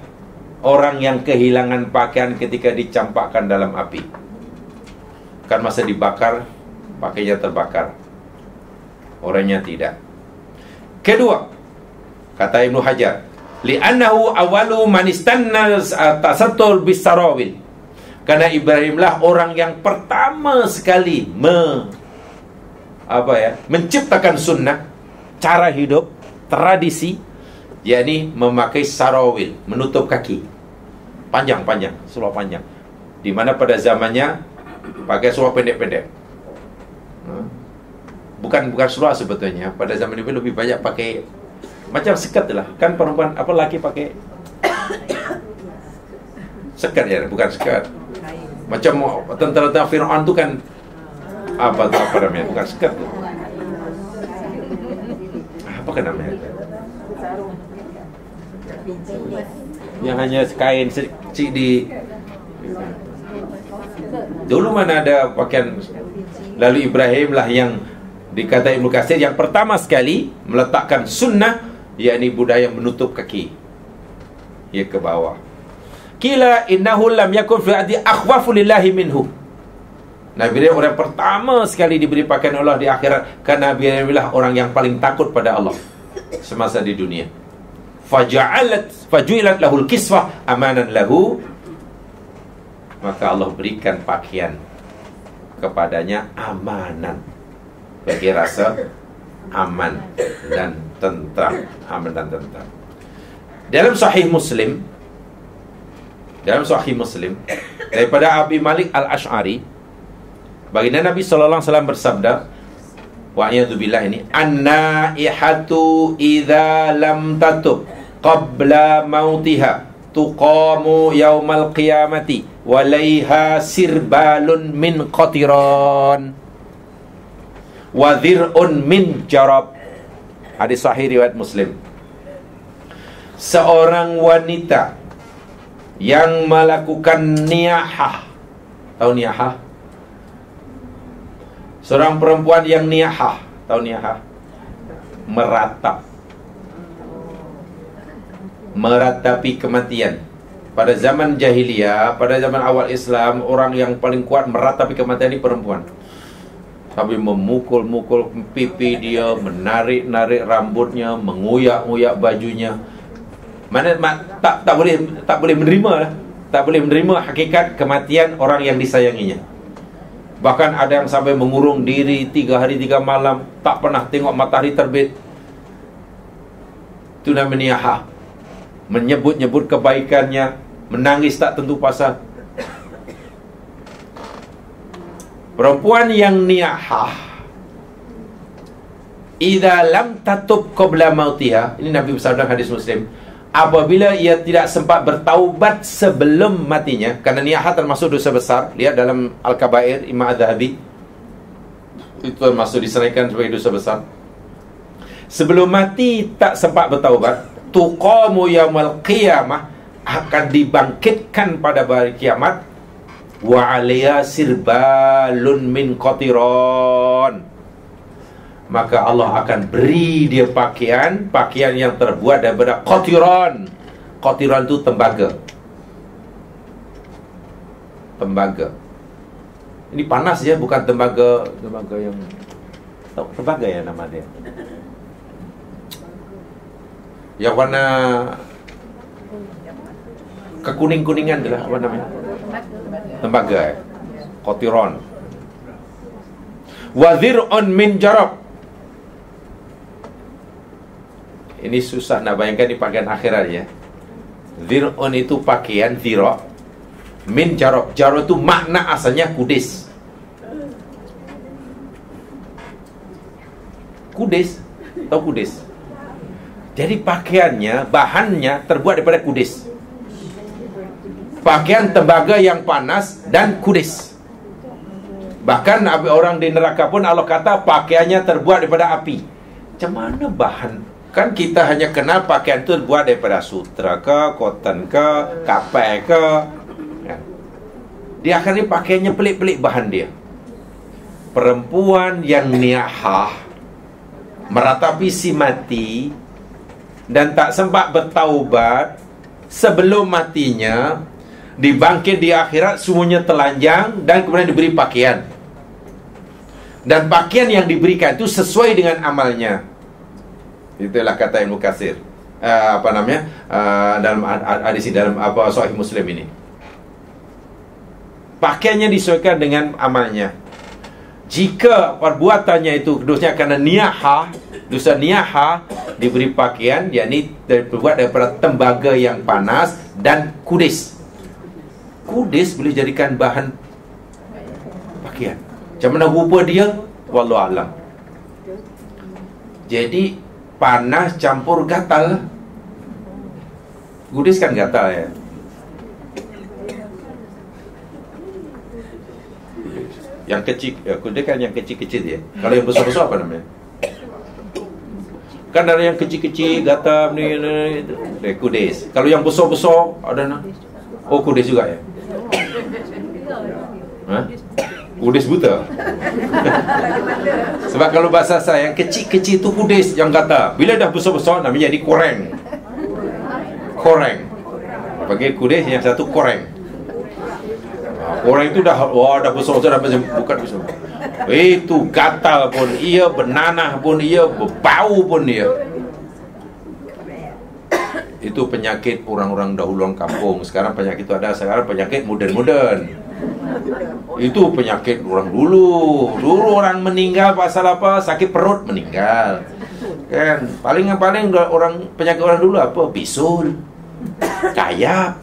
orang yang kehilangan pakaian ketika dicampakkan dalam api. Kan masa dibakar pakainya terbakar. Orangnya tidak. Kedua, kata Ibnu Hajar, li'annahu awalu man istanna tasattul bisarawil. Karena Ibrahimlah orang yang pertama sekali me apa ya, menciptakan sunnah, cara hidup, tradisi, yakni memakai sarawil, menutup kaki. Panjang-panjang, seluar panjang. Di mana pada zamannya pakai seluar pendek-pendek. Ha? Bukan bukan seluar sebetulnya. Pada zaman itu lebih banyak pakai macam sekat lah. Kan perempuan apa laki pakai sekat ya, bukan sekat. Macam tentara-tentara Fir'aun tu kan apa tu apa namanya? Bukan sekat tu. Apa kan namanya? Yang hanya kain kecil di Dulu mana ada pakaian Lalu Ibrahim lah yang Dikata Ibn Qasir Yang pertama sekali Meletakkan sunnah yakni budaya menutup kaki Ya ke bawah Kila innahu lam yakun fi adi akhwafu lillahi minhu. Nabi dia orang pertama sekali diberi pakaian Allah di akhirat karena Nabi adalah orang yang paling takut pada Allah semasa di dunia. Faja'alat fajuilat lahul kiswah amanan lahu maka Allah berikan pakaian kepadanya amanan bagi rasa aman dan tentram aman dan tentram dalam sahih muslim dalam Sahih Muslim daripada Abi Malik Al Ashari baginda Nabi sallallahu alaihi wasallam bersabda wa billah ini an-naihatu idza lam tatub qabla mautiha tuqamu yaumal qiyamati walaiha sirbalun min qatiran wa min jarab hadis sahih riwayat Muslim seorang wanita yang melakukan niyahah. Tahu niyahah? Seorang perempuan yang niyahah. Tahu niyahah? Meratap. Meratapi kematian. Pada zaman jahiliyah, pada zaman awal Islam, orang yang paling kuat meratapi kematian ini perempuan. Sambil memukul-mukul pipi dia, menarik-narik rambutnya, menguyak-uyak bajunya. Mana mak, tak tak boleh tak boleh menerima lah. Tak boleh menerima hakikat kematian orang yang disayanginya. Bahkan ada yang sampai mengurung diri tiga hari tiga malam tak pernah tengok matahari terbit. Itu namanya ha. Menyebut-nyebut kebaikannya, menangis tak tentu pasal. Perempuan yang niyahah Idza lam tatub qabla mautiha. Ini Nabi bersabda hadis Muslim. Apabila ia tidak sempat bertaubat sebelum matinya kerana niyahat termasuk dosa besar. Lihat dalam Al-Kabair Imam Az-Zahabi. Itu termasuk diseraikan sebagai dosa besar. Sebelum mati tak sempat bertaubat. Tuqamu yaumul qiyamah akan dibangkitkan pada hari kiamat wa alayya sirbalun min qatiran maka Allah akan beri dia pakaian pakaian yang terbuat daripada qatiran qatiran itu tembaga. Tembaga. Ini panas ya bukan tembaga tembaga yang tembaga ya nama dia. Yang warna kekuning-kuningan adalah apa namanya tembaga ya qatiran on min jarab Ini susah nak bayangkan di pakaian akhirat ya. Zir'un itu pakaian zira' min jarab. Jarab itu makna asalnya kudis. Kudis, tahu kudis? Jadi pakaiannya, bahannya terbuat daripada kudis. Pakaian tembaga yang panas dan kudis. Bahkan orang di neraka pun Allah kata pakaiannya terbuat daripada api. Macam mana bahan Kan kita hanya kenal pakaian tu buat daripada sutra ke, cotton ke, kapai ke. Ya. Dia akan ni pakaiannya pelik-pelik bahan dia. Perempuan yang niahah meratapi si mati dan tak sempat bertaubat sebelum matinya dibangkit di akhirat semuanya telanjang dan kemudian diberi pakaian. Dan pakaian yang diberikan itu sesuai dengan amalnya. Itulah kata Ibnu Katsir. Uh, apa namanya? Uh, dalam di dalam apa Sahih Muslim ini. Pakaiannya disesuaikan dengan amalnya. Jika perbuatannya itu dosanya kerana niyaha, dosa niyaha diberi pakaian yakni terbuat daripada tembaga yang panas dan kudis. Kudis boleh jadikan bahan pakaian. Macam mana rupa dia? Wallahu alam. Jadi panas campur gatal. Kudis kan gatal ya. Yang kecil, ya, kudis kan yang kecil-kecil dia. Kalau yang besar-besar apa namanya? Kan ada yang kecil-kecil gatal ni, ni, ni, kudis. Kalau yang besar-besar ada nak? Oh kudis juga ya. Ha? Kudis buta? Sebab kalau bahasa saya Yang kecil-kecil tu kudis yang kata. Bila dah besar-besar Nak menjadi koreng. Koreng. Panggil kudis yang satu koreng. Ha, Koreng tu dah Wah dah besar-besar dah Bukan besar Itu gatal pun Ia bernanah pun Ia berbau pun dia Itu penyakit orang-orang dahulu orang kampung Sekarang penyakit itu ada Sekarang penyakit moden-moden itu penyakit orang dulu. Dulu orang meninggal pasal apa? Sakit perut meninggal. Kan? Paling paling orang penyakit orang dulu apa? Bisul. Kayak.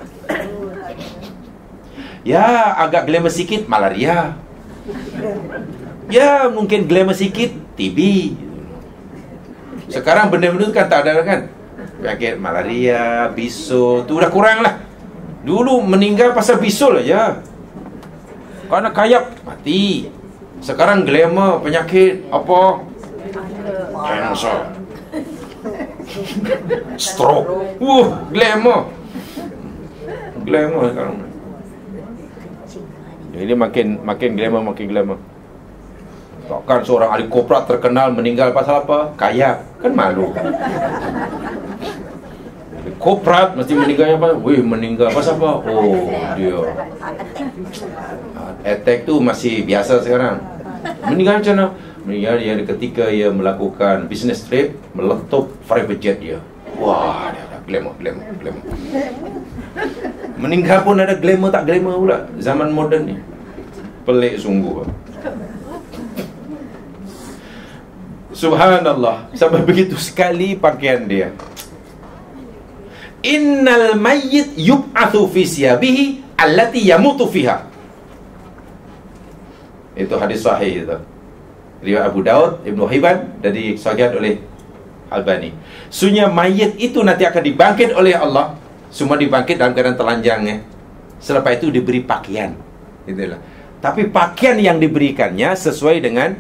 Ya, agak glamour sikit malaria. Ya, mungkin glamour sikit TB. Sekarang benda-benda kan tak ada kan? Penyakit malaria, bisul, tu dah kurang lah. Dulu meninggal pasal bisul aja. Kerana kayap mati. Sekarang glamour penyakit apa? Cancer. Stroke. Uh, glamour. Glamour sekarang. Jadi makin makin glamour makin glamour. Takkan seorang ahli korporat terkenal meninggal pasal apa? Kaya. Kan malu. Koprat mesti meninggal apa? Wih meninggal. Apa? Oh dia. Attack tu masih biasa sekarang. Meninggal macam mana? Meninggal dia ketika ia melakukan business trip Meletup private jet dia. Wah dia ada glamour, glamour, glamour. Meninggal pun ada glamour tak glamour pula. Zaman moden ni. Pelik sungguh. Subhanallah. Sampai begitu sekali pakaian dia innal mayyit yub'athu fi siyabihi allati yamutu fiha. Itu hadis sahih itu. Riwayat Abu Daud Ibnu Hibban dari disahihkan oleh Albani. Sunya mayit itu nanti akan dibangkit oleh Allah. Semua dibangkit dalam keadaan telanjangnya. Selepas itu diberi pakaian. Itulah tapi pakaian yang diberikannya sesuai dengan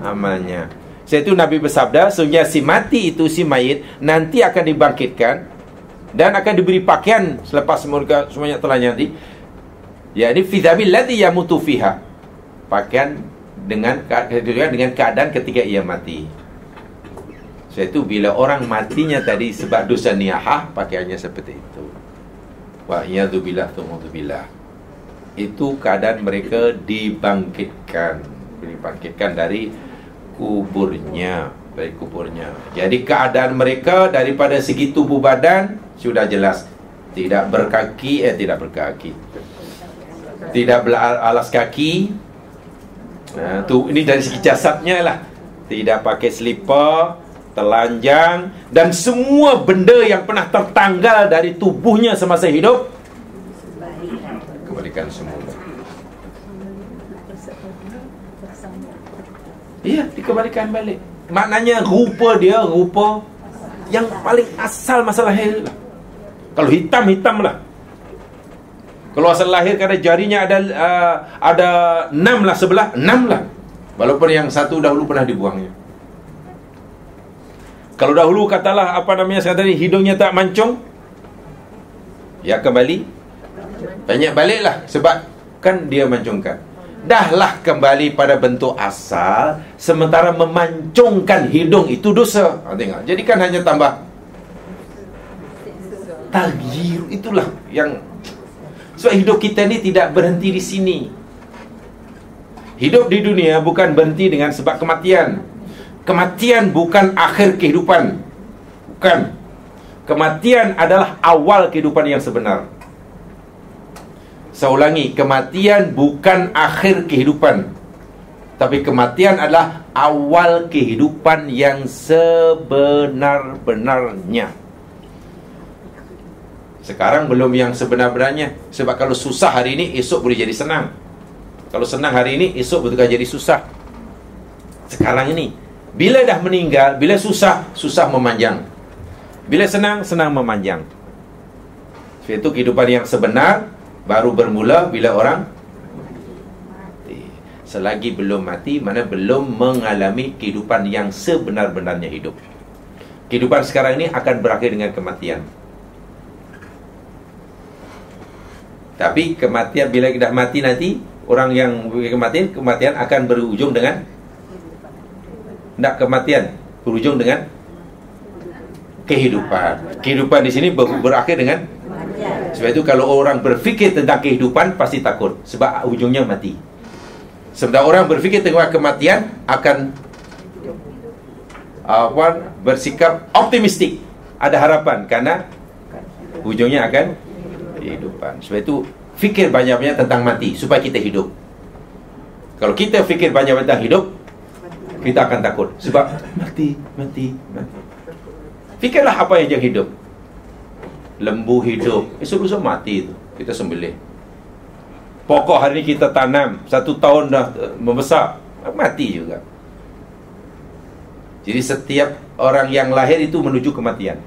amalnya. Setelah Nabi bersabda Sehingga si mati itu si mayit Nanti akan dibangkitkan dan akan diberi pakaian selepas mereka semuanya telah nanti ya ini fidhabil ladzi yamutu fiha. Pakaian dengan dengan keadaan ketika ia mati. So itu bila orang matinya tadi sebab dosa niyahah pakaiannya seperti itu. Wa yadzubillah tumuzubillah itu keadaan mereka dibangkitkan. Dibangkitkan dari kuburnya. Dari kuburnya. Jadi keadaan mereka daripada segi tubuh badan sudah jelas. Tidak berkaki eh tidak berkaki. Tidak beralas kaki. Nah, tu ini dari segi jasadnya lah. Tidak pakai slipper telanjang dan semua benda yang pernah tertanggal dari tubuhnya semasa hidup. Kembalikan semua. Iya, dikembalikan balik. Maknanya rupa dia rupa yang paling asal masa lahir lah. Kalau hitam hitam lah. Kalau asal lahir kada jarinya ada uh, ada enam lah sebelah enam lah. Walaupun yang satu dahulu pernah dibuangnya. Kalau dahulu katalah apa namanya saya tadi hidungnya tak mancung, ya kembali banyak baliklah sebab kan dia mancungkan. Dahlah kembali pada bentuk asal sementara memancungkan hidung itu dosa. Ha, tengok. Jadi kan hanya tambah Tagir itulah yang sebab hidup kita ni tidak berhenti di sini. Hidup di dunia bukan berhenti dengan sebab kematian. Kematian bukan akhir kehidupan. Bukan. Kematian adalah awal kehidupan yang sebenar. Saya ulangi, kematian bukan akhir kehidupan. Tapi kematian adalah awal kehidupan yang sebenar-benarnya. Sekarang belum yang sebenar-benarnya. Sebab kalau susah hari ini, esok boleh jadi senang. Kalau senang hari ini, esok betul jadi susah. Sekarang ini, bila dah meninggal, bila susah, susah memanjang. Bila senang, senang memanjang. Sebab itu kehidupan yang sebenar baru bermula bila orang mati. Selagi belum mati, mana belum mengalami kehidupan yang sebenar-benarnya hidup. Kehidupan sekarang ini akan berakhir dengan kematian. Tapi kematian bila kita mati nanti orang yang kematian kematian akan berujung dengan tidak kematian berujung dengan kehidupan. Kehidupan di sini ber, berakhir dengan sebab itu kalau orang berfikir tentang kehidupan pasti takut. Sebab ujungnya mati. Sebenarnya orang berfikir tentang kematian akan apa bersikap optimistik. Ada harapan karena ujungnya akan kehidupan sebab itu fikir banyak-banyak tentang mati supaya kita hidup. Kalau kita fikir banyak-banyak tentang hidup, kita akan takut sebab mati, mati, mati. Fikirlah apa yang hidup. Lembu hidup, esok-esok mati itu. Kita sembelih. Pokok hari ini kita tanam, satu tahun dah eh, membesar, mati juga. Jadi setiap orang yang lahir itu menuju kematian.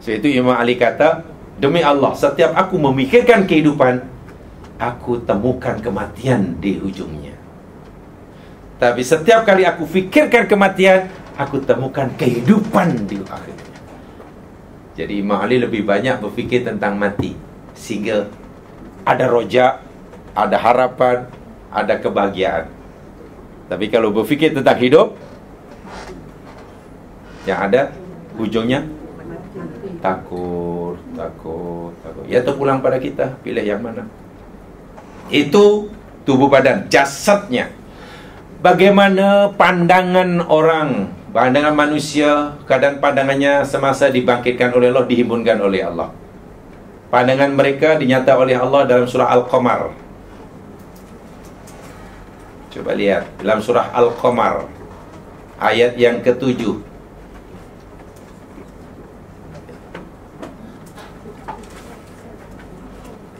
Sebab itu Imam Ali kata, Demi Allah, setiap aku memikirkan kehidupan, aku temukan kematian di ujungnya. Tapi setiap kali aku fikirkan kematian, aku temukan kehidupan di akhirnya. Jadi Imam Ali lebih banyak berfikir tentang mati sehingga ada rojak, ada harapan, ada kebahagiaan. Tapi kalau berfikir tentang hidup, yang ada ujungnya takut, takut, takut. Ya terpulang pada kita, pilih yang mana. Itu tubuh badan, jasadnya. Bagaimana pandangan orang, pandangan manusia, keadaan pandangannya semasa dibangkitkan oleh Allah, dihimpunkan oleh Allah. Pandangan mereka dinyata oleh Allah dalam surah Al-Qamar. Coba lihat dalam surah Al-Qamar ayat yang ketujuh.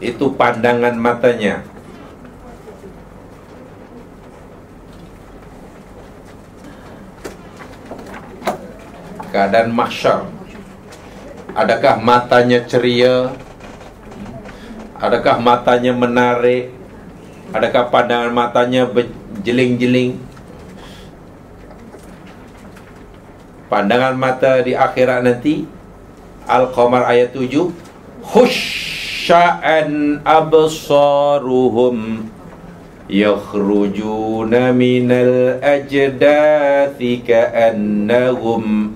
Itu pandangan matanya. Keadaan mahsyar. Adakah matanya ceria? Adakah matanya menarik? Adakah pandangan matanya berjeling-jeling? Pandangan mata di akhirat nanti Al-Qamar ayat 7 Hush khasha'an absaruhum yakhrujuna minal ajdathi ka'annahum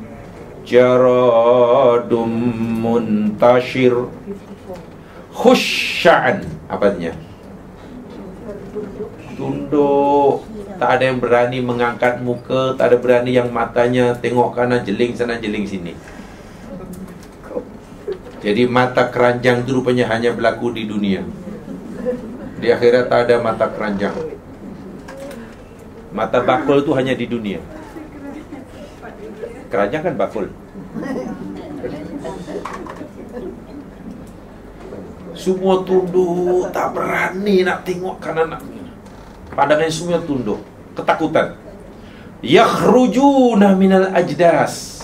jaradum muntashir khusya'an apa artinya? Tunduk. Tak ada yang berani mengangkat muka tak ada berani yang matanya tengok kanan jeling sana jeling sini jadi mata keranjang itu rupanya hanya berlaku di dunia. Di akhirat tak ada mata keranjang. Mata bakul itu hanya di dunia. Keranjang kan bakul. Semua tunduk Tak berani nak tengok kanan nak Pandangan semua tunduk Ketakutan. Yakhrujuna minal ajdas.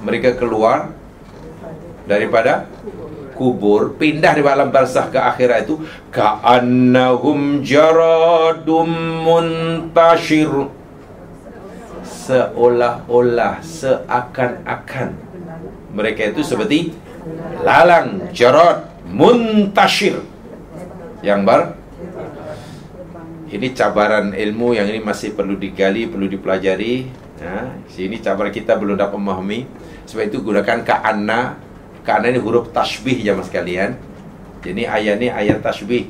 Mereka keluar daripada kubur pindah di alam barzah ke akhirat itu ka'annahum jaradum muntashir seolah-olah seakan-akan mereka itu seperti lalang jarad muntashir yang bar ini cabaran ilmu yang ini masih perlu digali, perlu dipelajari. Ha, sini cabaran kita belum dapat memahami. Sebab itu gunakan ka'anna kerana ini huruf tashbih jemaah sekalian. Jadi ayat ini ayat tashbih.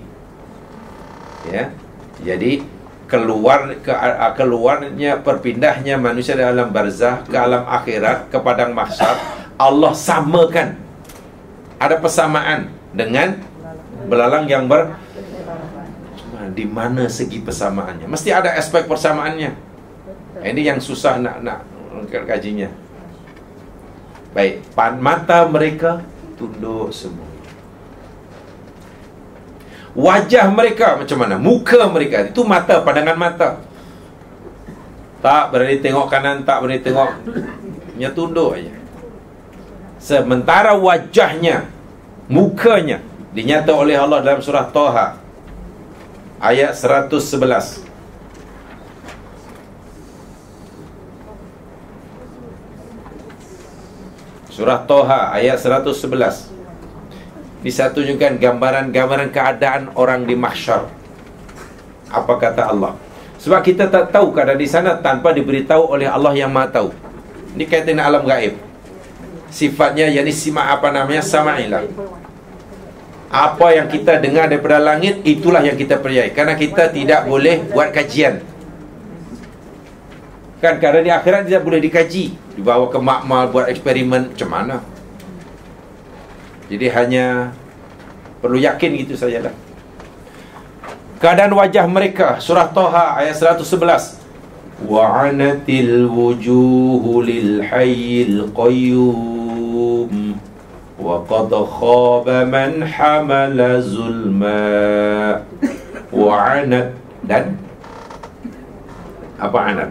Ya. Jadi keluar ke keluarnya perpindahnya manusia dalam barzah ke alam akhirat ke padang mahsyar Allah samakan ada persamaan dengan belalang yang ber di mana segi persamaannya mesti ada aspek persamaannya ini yang susah nak nak kajinya baik pan mata mereka tunduk semua Wajah mereka macam mana? Muka mereka itu mata, pandangan mata. Tak berani tengok kanan, tak berani tengok nya tunduk aja. Sementara wajahnya, mukanya dinyata oleh Allah dalam surah Taha ayat 111. Surah Toha ayat 111 bisa tunjukkan gambaran-gambaran keadaan orang di mahsyar. Apa kata Allah? Sebab kita tak tahu keadaan di sana tanpa diberitahu oleh Allah yang Maha tahu. Ini kaitan alam gaib. Sifatnya yakni sima apa namanya sama'ilah. Apa yang kita dengar daripada langit itulah yang kita percayai. Karena kita tidak boleh buat kajian. Kan kerana di akhirat tidak boleh dikaji. Dibawa ke makmal buat eksperimen macam mana? Jadi hanya perlu yakin gitu sajalah. Keadaan wajah mereka surah Toha ayat 111 Wa'anatil wujuhu lil hayyil qayyum wa qad khaba man hamala zulma wa'anat dan apa anat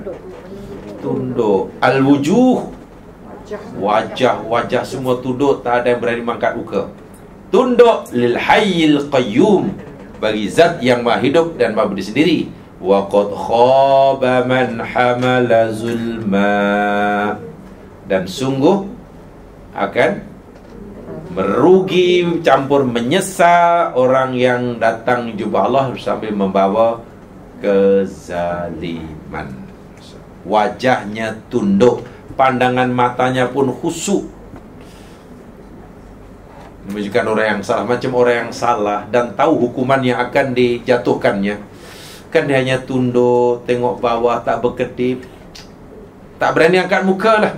tunduk. Al wujuh Wajah-wajah semua tunduk. Tak ada yang berani mengangkat muka. Tunduk lil hayyil qayyum. Bagi zat yang maha hidup dan maha berdiri sendiri. Wa qad khaba man hamala zulma. Dan sungguh Akan Merugi campur menyesal Orang yang datang jumpa Allah Sambil membawa Kezaliman Wajahnya tunduk. Pandangan matanya pun khusyuk menunjukkan orang yang salah macam orang yang salah dan tahu hukuman yang akan dijatuhkannya. Kan dia hanya tunduk tengok bawah tak berkedip. Tak berani angkat muka lah.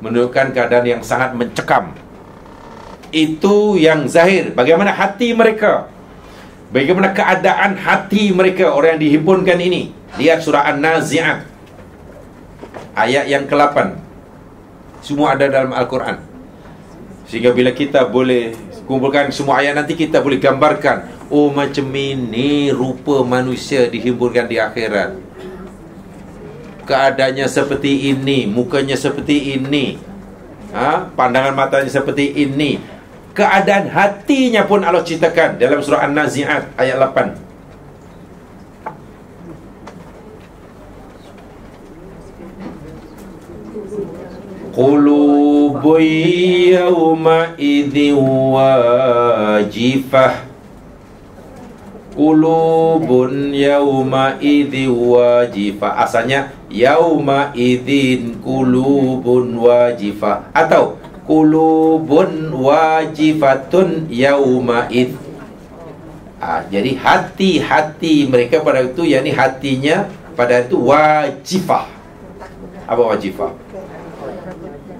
Menunjukkan keadaan yang sangat mencekam. Itu yang zahir. Bagaimana hati mereka? Bagaimana keadaan hati mereka? Orang yang dihimpunkan ini lihat surah An-Nazi'at. Ayat yang ke-8 semua ada dalam Al-Quran. Sehingga bila kita boleh kumpulkan semua ayat nanti kita boleh gambarkan oh macam ini rupa manusia dihimpunkan di akhirat. Keadaannya seperti ini mukanya seperti ini. Ha? pandangan matanya seperti ini. Keadaan hatinya pun Allah ceritakan dalam surah An-Nazi'at ayat 8 قلوب يومئذ واجفة قلوب يومئذ واجفة asalnya yauma'idzin qulubun wajifah atau qulubun wajifatun yauma'id ah jadi hati-hati mereka pada itu yakni hatinya pada itu wajifah apa wajifah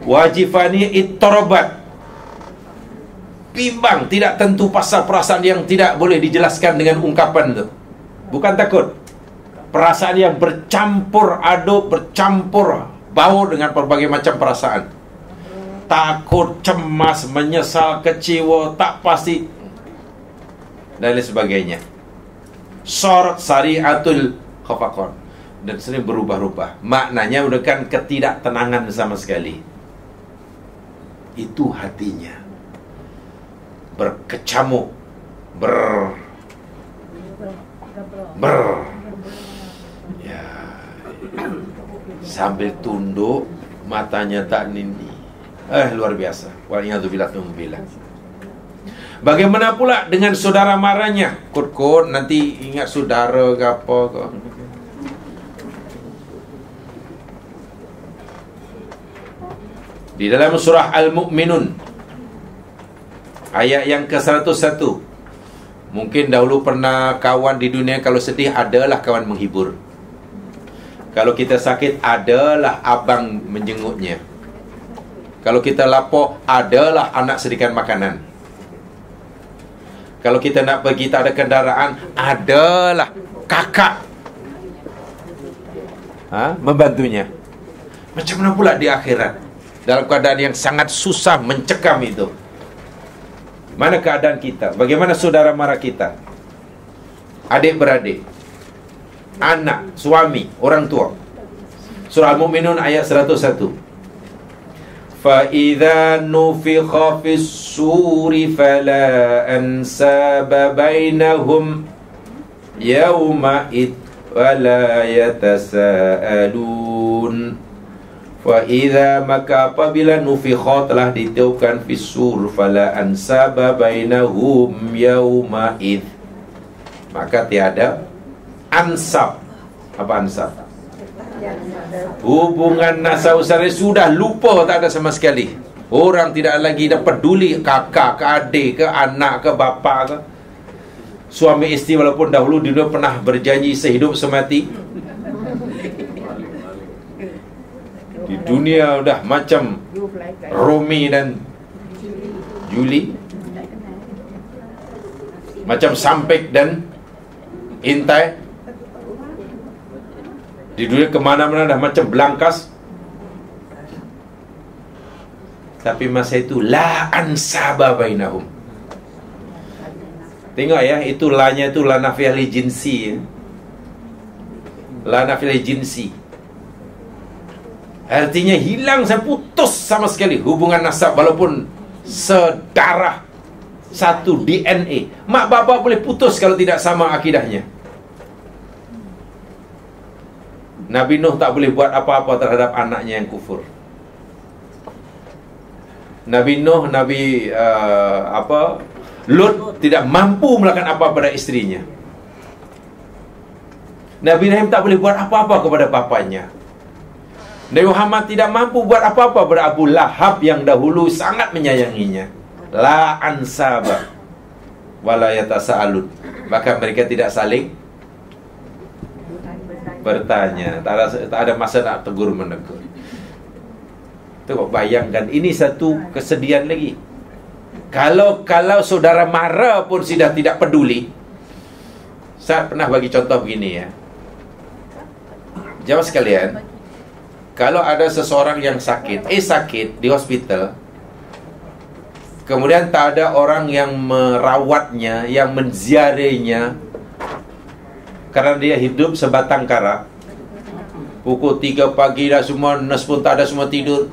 Wajifani ittarabat. Bimbang Tidak tentu pasal perasaan yang tidak boleh dijelaskan dengan ungkapan itu Bukan takut. Perasaan yang bercampur aduk Bercampur bau dengan berbagai macam perasaan. Takut, cemas, menyesal, kecewa Tak pasti Dan lain sebagainya. Sor sariatul khafakon Dan sering berubah-ubah. Maknanya menunjukkan ketidaktenangan sama sekali itu hatinya. Berkecamuk. Ber. Ber. Ya. Sambil tunduk matanya tak nindi. Eh luar biasa. Waliyadzubillah billah Bagaimana pula dengan saudara marahnya? Kut-kut nanti ingat saudara ke apa? Di dalam surah Al-Mu'minun Ayat yang ke-101 Mungkin dahulu pernah kawan di dunia kalau sedih adalah kawan menghibur. Kalau kita sakit adalah abang menjenguknya. Kalau kita lapar adalah anak sedikan makanan. Kalau kita nak pergi tak ada kendaraan adalah kakak ha? membantunya. Macam mana pula di akhirat? Dalam keadaan yang sangat susah mencekam itu. Mana keadaan kita? Bagaimana saudara mara kita? Adik-beradik. Anak, suami, orang tua. Surah Al-Mu'minun ayat 101. فَإِذَا نُفِخَ فِي السُّورِ فَلَا أَنْسَابَ بَيْنَهُمْ يَوْمَئِذْ وَلَا يَتَسَاءَلُونَ Fa idza maka apabila nufikha telah ditiupkan fisur fala ansaba bainahum yauma id. Maka tiada ansab. Apa ansab? Hubungan nasab usara sudah lupa tak ada sama sekali. Orang tidak lagi dah peduli kakak ke adik ke anak ke bapa ke. Suami isteri walaupun dahulu dia pernah berjanji sehidup semati di dunia udah macam Romi dan Juli macam Sampek dan Intai. Di dunia kemana-mana dah macam Belangkas. Tapi masa itu la ansaba bainahum. Tengok ya itu lanya itu la nafiyah li jinsi la nafiyah li jinsi Artinya hilang saya putus sama sekali hubungan nasab walaupun sedarah satu DNA. Mak bapa boleh putus kalau tidak sama akidahnya. Nabi Nuh tak boleh buat apa-apa terhadap anaknya yang kufur. Nabi Nuh, Nabi uh, apa? Lut tidak mampu melakukan apa pada istrinya. Nabi Ibrahim tak boleh buat apa-apa kepada bapanya. Nabi Muhammad tidak mampu buat apa-apa pada Abu Lahab yang dahulu sangat menyayanginya. La ansaba wala yatasaalun. Maka mereka tidak saling bertanya. Tak ada, tak ada masa nak tegur menegur. Tengok bayangkan ini satu kesedihan lagi. Kalau kalau saudara marah pun sudah tidak peduli. Saya pernah bagi contoh begini ya. Jawab sekalian, kalau ada seseorang yang sakit, eh sakit di hospital, kemudian tak ada orang yang merawatnya, yang menziarinya, karena dia hidup sebatang kara. Pukul 3 pagi dah semua, nurse pun tak ada semua tidur.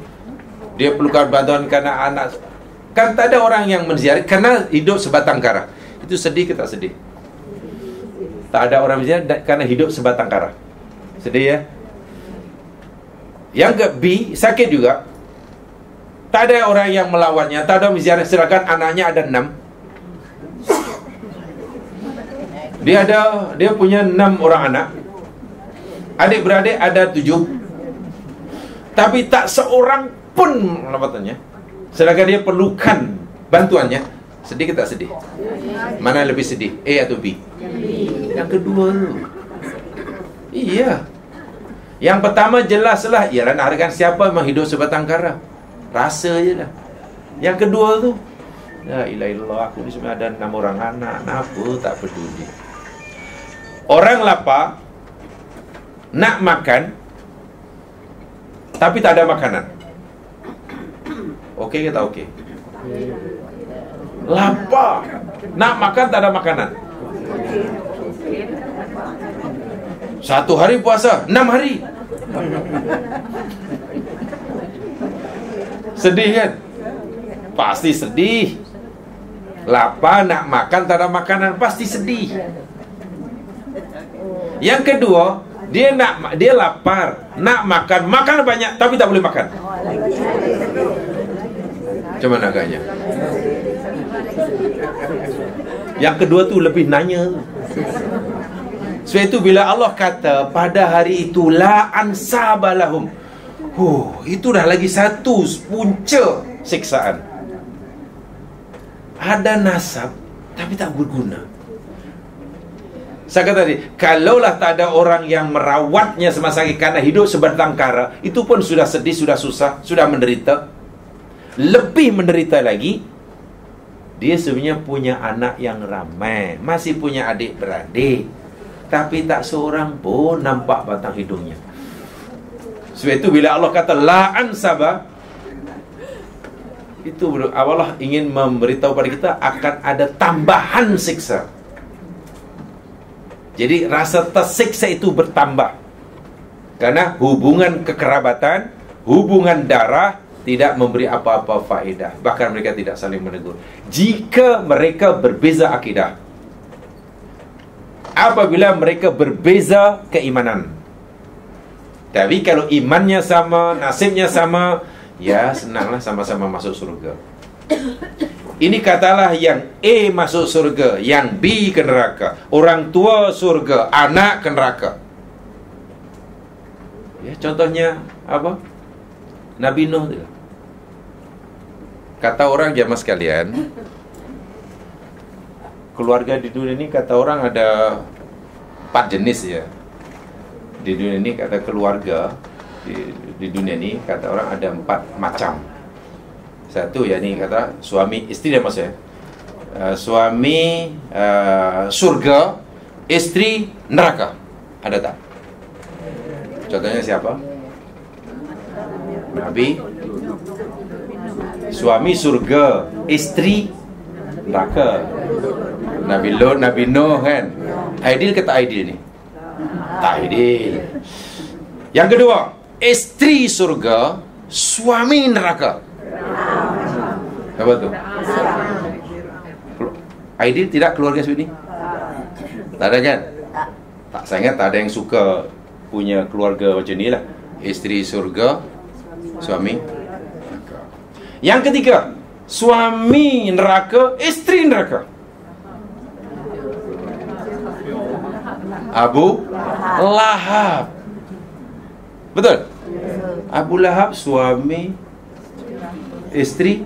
Dia perlukan bantuan karena anak. Kan tak ada orang yang menziari karena hidup sebatang kara. Itu sedih ke tak sedih? Tak ada orang menziari karena hidup sebatang kara. Sedih ya? Yang ke B sakit juga. Tak ada orang yang melawannya, tak ada misalnya silakan anaknya ada enam. Dia ada dia punya enam orang anak. Adik beradik ada tujuh. Tapi tak seorang pun lawatannya. Sedangkan dia perlukan bantuannya. Sedih ke tak sedih? Mana lebih sedih? A atau B? Yang kedua. Iya. Yang pertama jelaslah Ialah nak hargakan siapa memang hidup sebatang kara. Rasa je lah. Yang kedua tu Ya ilah ilah aku ni sebenarnya ada enam orang anak Kenapa tak peduli. Orang lapar Nak makan Tapi tak ada makanan. Okey ke tak okey? Lapar. Nak makan tak ada makanan satu hari puasa, enam hari. Sedih kan? Pasti sedih. Lapar nak makan tak ada makanan pasti sedih. Yang kedua, dia nak dia lapar, nak makan, makan banyak tapi tak boleh makan. Macam mana agaknya? Yang kedua tu lebih nanya. Sebab itu bila Allah kata pada hari itu la ansabalahum. Huh, itu dah lagi satu punca siksaan. Ada nasab tapi tak berguna. Saya kata tadi, kalaulah tak ada orang yang merawatnya semasa karena hidup sebatang kara, itu pun sudah sedih, sudah susah, sudah menderita. Lebih menderita lagi, dia sebenarnya punya anak yang ramai, masih punya adik beradik. Tapi tak seorang pun nampak batang hidungnya. Sebab itu bila Allah kata la'an sabar, itu Allah ingin memberitahu pada kita akan ada tambahan siksa. Jadi rasa tersiksa itu bertambah. Karena hubungan kekerabatan, hubungan darah tidak memberi apa-apa faedah. Bahkan mereka tidak saling menegur. Jika mereka berbeza akidah. Apabila mereka berbeza keimanan. Tapi kalau imannya sama, nasibnya sama, ya senanglah sama-sama masuk surga. Ini katalah yang A masuk surga, yang B ke neraka. Orang tua surga, anak ke neraka. Ya, contohnya apa? Nabi Nuh. Kata orang jamaah sekalian, keluarga di dunia ini kata orang ada empat jenis ya. Di dunia ini kata keluarga di, di dunia ini kata orang ada empat macam. Satu ya ni kata suami isteri dia maksudnya. Uh, suami uh, surga, isteri neraka. Ada tak? Contohnya siapa? Nabi Suami surga, isteri neraka. Nabi Lot, Nabi Nuh kan. Ideal ke tak ideal ni? Tak ideal. Yang kedua, isteri surga, suami neraka. Apa tu? Ideal tidak keluarga seperti ini? Tak ada kan? Tak, saya ingat tak ada yang suka punya keluarga macam ni lah. Isteri surga, suami Yang ketiga, suami neraka, isteri neraka. Abu Lahab. Betul? Abu Lahab suami isteri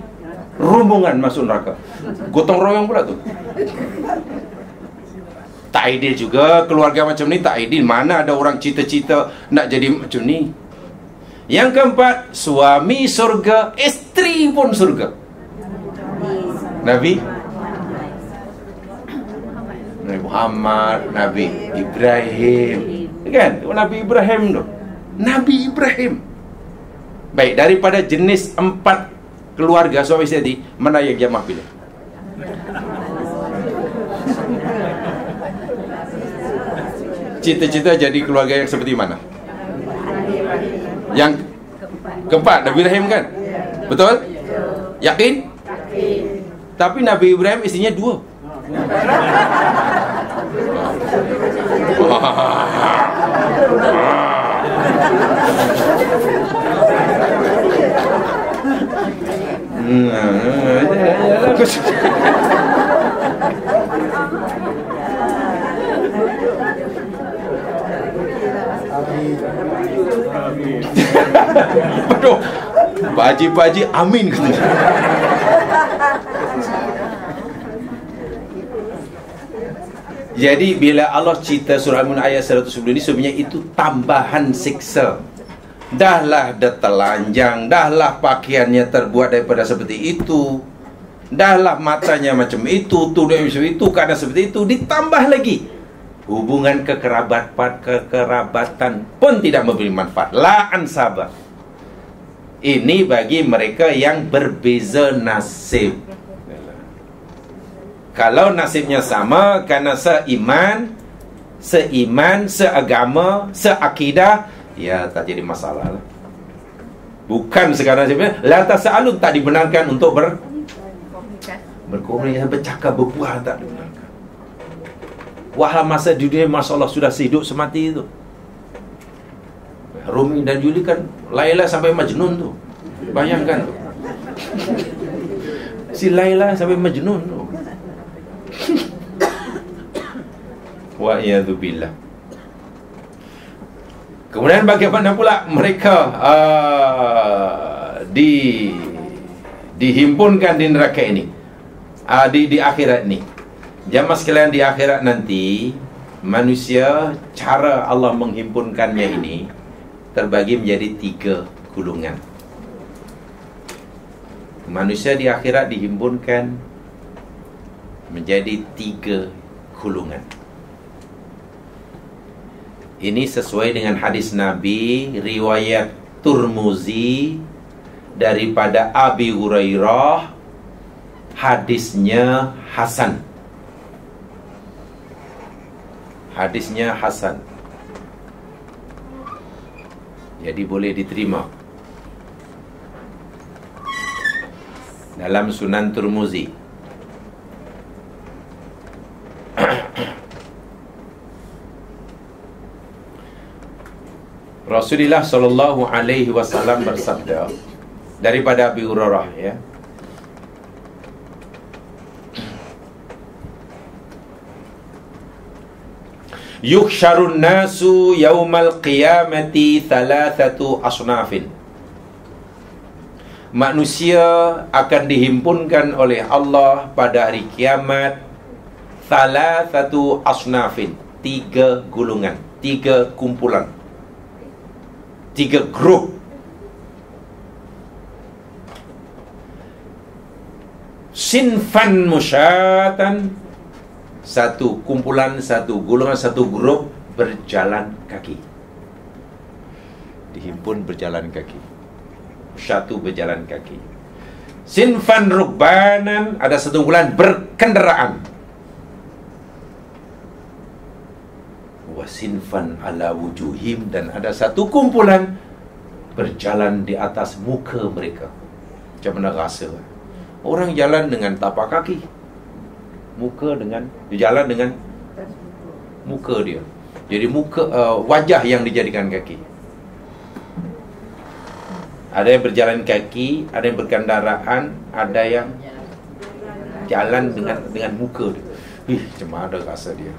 rombongan masuk neraka. Gotong royong pula tu. Tak ideal juga keluarga macam ni tak ideal. Mana ada orang cita-cita nak jadi macam ni. Yang keempat, suami surga, isteri pun surga. Nabi Nabi Muhammad, Nabi Ibrahim. Kan? Nabi Ibrahim tu. Nabi Ibrahim. Baik, daripada jenis empat keluarga suami isteri mana yang jamaah pilih cita-cita jadi keluarga yang seperti mana yang keempat Nabi Ibrahim kan betul yakin tapi Nabi Ibrahim istrinya dua 嗯，不是。不中，巴唧巴唧，阿敏，可能。Jadi bila Allah cerita surah Al-Mun ayat 110 ini sebenarnya itu tambahan siksa. Dahlah dia telanjang Dahlah pakaiannya terbuat daripada seperti itu. Dahlah matanya macam itu Tuduk macam itu Karena seperti itu. Ditambah lagi Hubungan kekerabatan Kekerabatan pun tidak memberi manfaat. La'an sabar. Ini bagi mereka yang berbeza nasib Kalau nasibnya sama Karena seiman Seiman, seagama, seakidah ya tak jadi masalah lah. Bukan sekarang sebenarnya Lata sa'alun tak dibenarkan untuk ber Berkomunikasi, bercakap, berbual tak dibenarkan. Wahai masa di dunia masalah sudah hidup semati itu Rumi dan Juli kan Laila sampai Majnun tu. Bayangkan tu. Si Laila sampai Majnun tu Wa'iyadzubillah Kemudian bagaimana pula mereka uh, di dihimpunkan di neraka ini uh, di di akhirat ini. Jamaah sekalian di akhirat nanti manusia cara Allah menghimpunkannya ini terbagi menjadi tiga gulungan. Manusia di akhirat dihimpunkan menjadi tiga gulungan. Ini sesuai dengan hadis Nabi riwayat Turmuzi daripada Abi Hurairah hadisnya Hasan. Hadisnya Hasan. Jadi boleh diterima. Dalam Sunan Turmuzi. Rasulullah sallallahu alaihi wasallam bersabda daripada Abi Hurairah ya. Yukhsharun nasu yaumal qiyamati thalathatu asnafin Manusia akan dihimpunkan oleh Allah pada hari kiamat Thalathatu asnafin Tiga gulungan Tiga kumpulan tiga grup. Sinfan musyatan. Satu kumpulan satu golongan satu grup berjalan kaki. Dihimpun berjalan kaki. Satu berjalan kaki. Sinfan rukbanan ada satu kumpulan berkendaraan wasinfan ala wujuhim dan ada satu kumpulan berjalan di atas muka mereka. Macam mana rasa? Orang jalan dengan tapak kaki. Muka dengan dia jalan dengan muka dia. Jadi muka uh, wajah yang dijadikan kaki. Ada yang berjalan kaki, ada yang berkendaraan, ada yang jalan dengan dengan muka dia. Ih, macam mana rasa dia?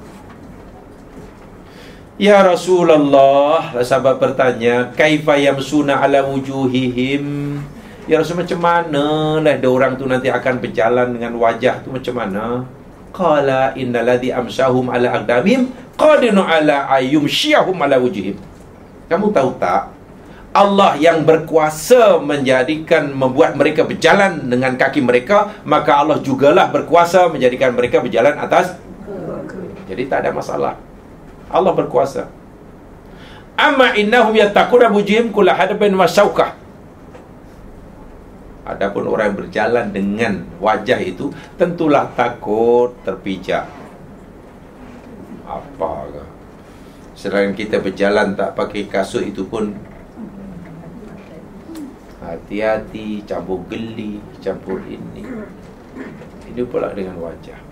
Ya Rasulullah Sahabat bertanya Kaifa yamsuna ala wujuhihim? Ya Rasul macam mana lah Ada orang tu nanti akan berjalan dengan wajah tu macam mana? Qala innalladhi amsahum ala aqdamim Qadinu ala ayyum syiyahum ala wujuhim Kamu tahu tak? Allah yang berkuasa menjadikan Membuat mereka berjalan dengan kaki mereka Maka Allah jugalah berkuasa Menjadikan mereka berjalan atas Jadi tak ada masalah Allah berkuasa. Amma innahum yattaquna bujim kula hadabin wa syaukah. Adapun orang yang berjalan dengan wajah itu tentulah takut terpijak. Apa? Selain kita berjalan tak pakai kasut itu pun hati-hati campur geli, campur ini. Ini pula dengan wajah.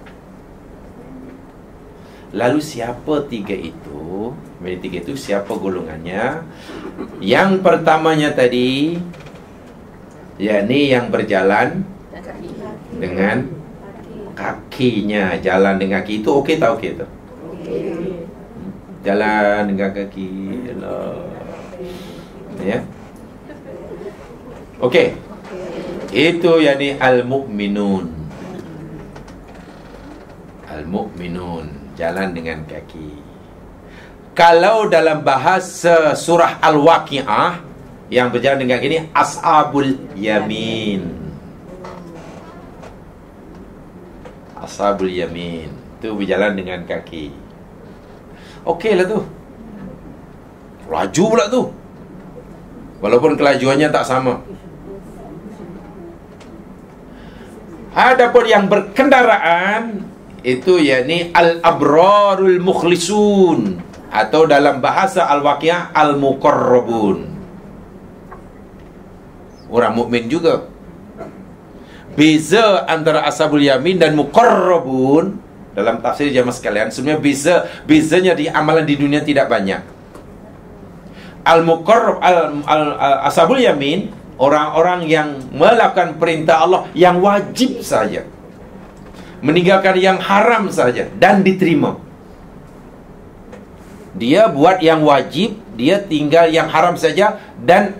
Lalu siapa tiga itu? Mereka tiga itu siapa golongannya? Yang pertamanya tadi yakni yang berjalan dengan kakinya jalan dengan kaki itu okey tak okey tu? Jalan dengan kaki Ya. Okey. Itu yakni al-mu'minun. Al-mu'minun jalan dengan kaki. Kalau dalam bahasa surah Al-Waqi'ah yang berjalan dengan ini ashabul yamin. Ashabul yamin tu berjalan dengan kaki. Okeylah tu. Laju pula tu. Walaupun kelajuannya tak sama. Adapun yang berkendaraan itu yakni al-abrarul mukhlisun atau dalam bahasa al-waqiah al-muqarrabun. Orang mukmin juga. Beza antara ashabul yamin dan muqarrabun dalam tafsir jemaah sekalian sebenarnya beza bezanya di amalan di dunia tidak banyak. Al-muqarrab al, al, al ashabul yamin orang-orang yang melakukan perintah Allah yang wajib saja meninggalkan yang haram saja dan diterima. Dia buat yang wajib, dia tinggal yang haram saja dan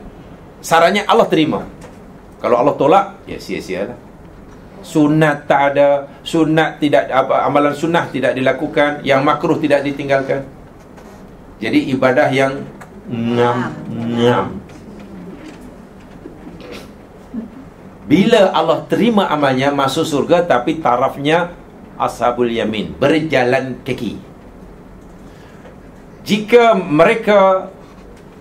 sarannya Allah terima. Kalau Allah tolak, ya sia-sialah. Sunat tak ada Sunat tidak apa Amalan sunnah tidak dilakukan Yang makruh tidak ditinggalkan Jadi ibadah yang Ngam Ngam Bila Allah terima amalnya Masuk surga Tapi tarafnya Ashabul Yamin Berjalan kaki. Jika mereka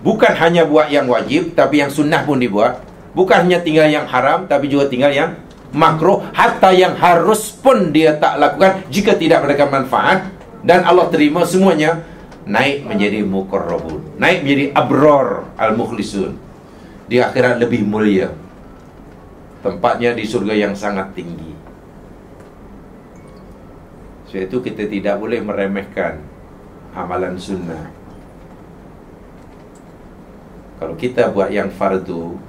Bukan hanya buat yang wajib Tapi yang sunnah pun dibuat Bukan hanya tinggal yang haram Tapi juga tinggal yang makruh Hatta yang harus pun dia tak lakukan Jika tidak mereka manfaat Dan Allah terima semuanya Naik menjadi mukarrabun Naik menjadi abror al-mukhlisun. Di akhirat lebih mulia Tempatnya di surga yang sangat tinggi. Sebab itu kita tidak boleh meremehkan Amalan sunnah. Kalau kita buat yang fardu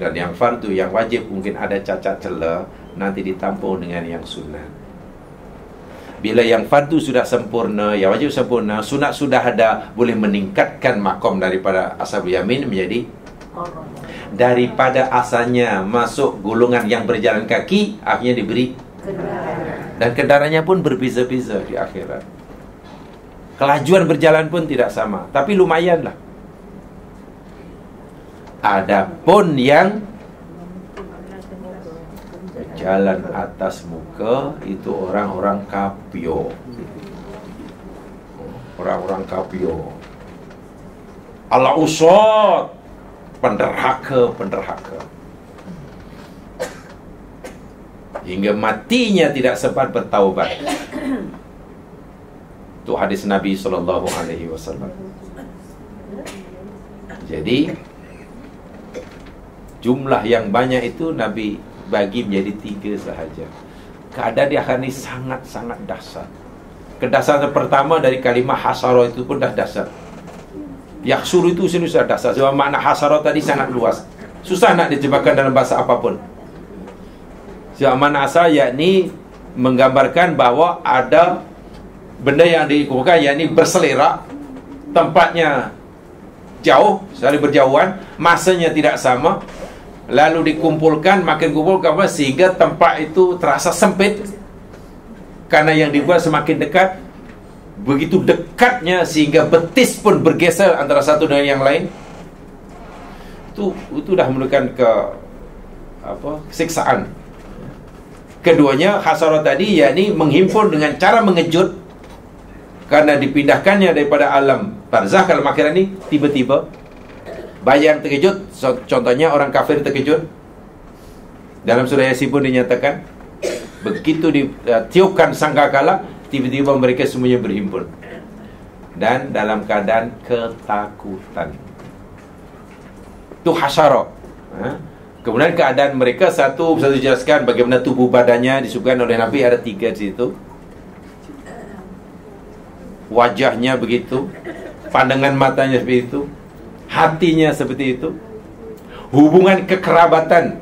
Dan yang fardu, yang wajib mungkin ada cacat celah Nanti ditampung dengan yang sunnah. Bila yang fardu sudah sempurna, yang wajib sempurna, sunat sudah ada, boleh meningkatkan makom daripada asal yamin menjadi daripada asalnya masuk golongan yang berjalan kaki, akhirnya diberi kendaraan. Dan kendaraannya pun berbeza-beza di akhirat. Kelajuan berjalan pun tidak sama, tapi lumayanlah. Adapun yang jalan atas muka itu orang-orang kapio. Orang-orang kapio. Allah usot penderhaka penderhaka. Hingga matinya tidak sempat bertaubat. Itu hadis Nabi sallallahu alaihi wasallam. Jadi jumlah yang banyak itu Nabi bagi menjadi tiga sahaja. Keadaan di akhir ini sangat-sangat dasar. Kedasaran pertama dari kalimah hasara itu pun dah dasar. Yaksur itu sini sudah dasar. Sebab makna hasara tadi sangat luas. Susah nak dijebakkan dalam bahasa apapun. Sebab makna asal yakni menggambarkan bahawa ada benda yang dikumpulkan yakni berselerak tempatnya jauh, saling berjauhan, masanya tidak sama, Lalu dikumpulkan Makin kumpulkan Sehingga tempat itu terasa sempit Karena yang dibuat semakin dekat Begitu dekatnya Sehingga betis pun bergeser Antara satu dengan yang lain. Itu itu dah menunjukkan ke apa Siksaan. Keduanya Hasarat tadi yakni menghimpun dengan cara mengejut Karena dipindahkannya daripada alam Barzah kalau akhirat ini Tiba-tiba Bayang terkejut. Contohnya orang kafir terkejut. Dalam surah Yasin pun dinyatakan Begitu ditiupkan sangkakala Tiba-tiba mereka semuanya berhimpun Dan dalam keadaan ketakutan. Itu hasyara. Ha? Kemudian keadaan mereka Satu, satu jelaskan bagaimana tubuh badannya Disebutkan oleh Nabi. Ada tiga di situ. Wajahnya begitu. Pandangan matanya seperti itu. Hatinya seperti itu. Hubungan kekerabatan.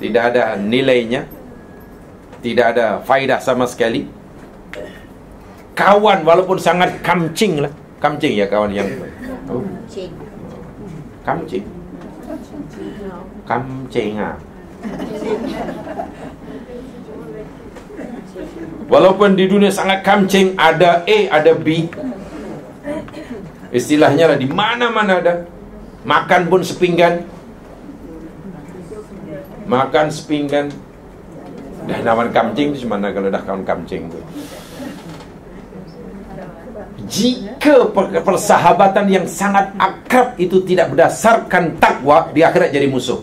Tidak ada nilainya. Tidak ada faidah sama sekali kawan walaupun sangat kamcing lah kamcing ya kawan yang oh. kamcing kamcing ah Walaupun di dunia sangat kamcing Ada A, ada B Istilahnya lah di mana-mana ada. Makan pun sepinggan. Makan sepinggan. Dah nama kamcing tu mana kalau dah kawan kamcing tu. Jika persahabatan yang sangat akrab itu tidak berdasarkan takwa, di akhirat jadi musuh.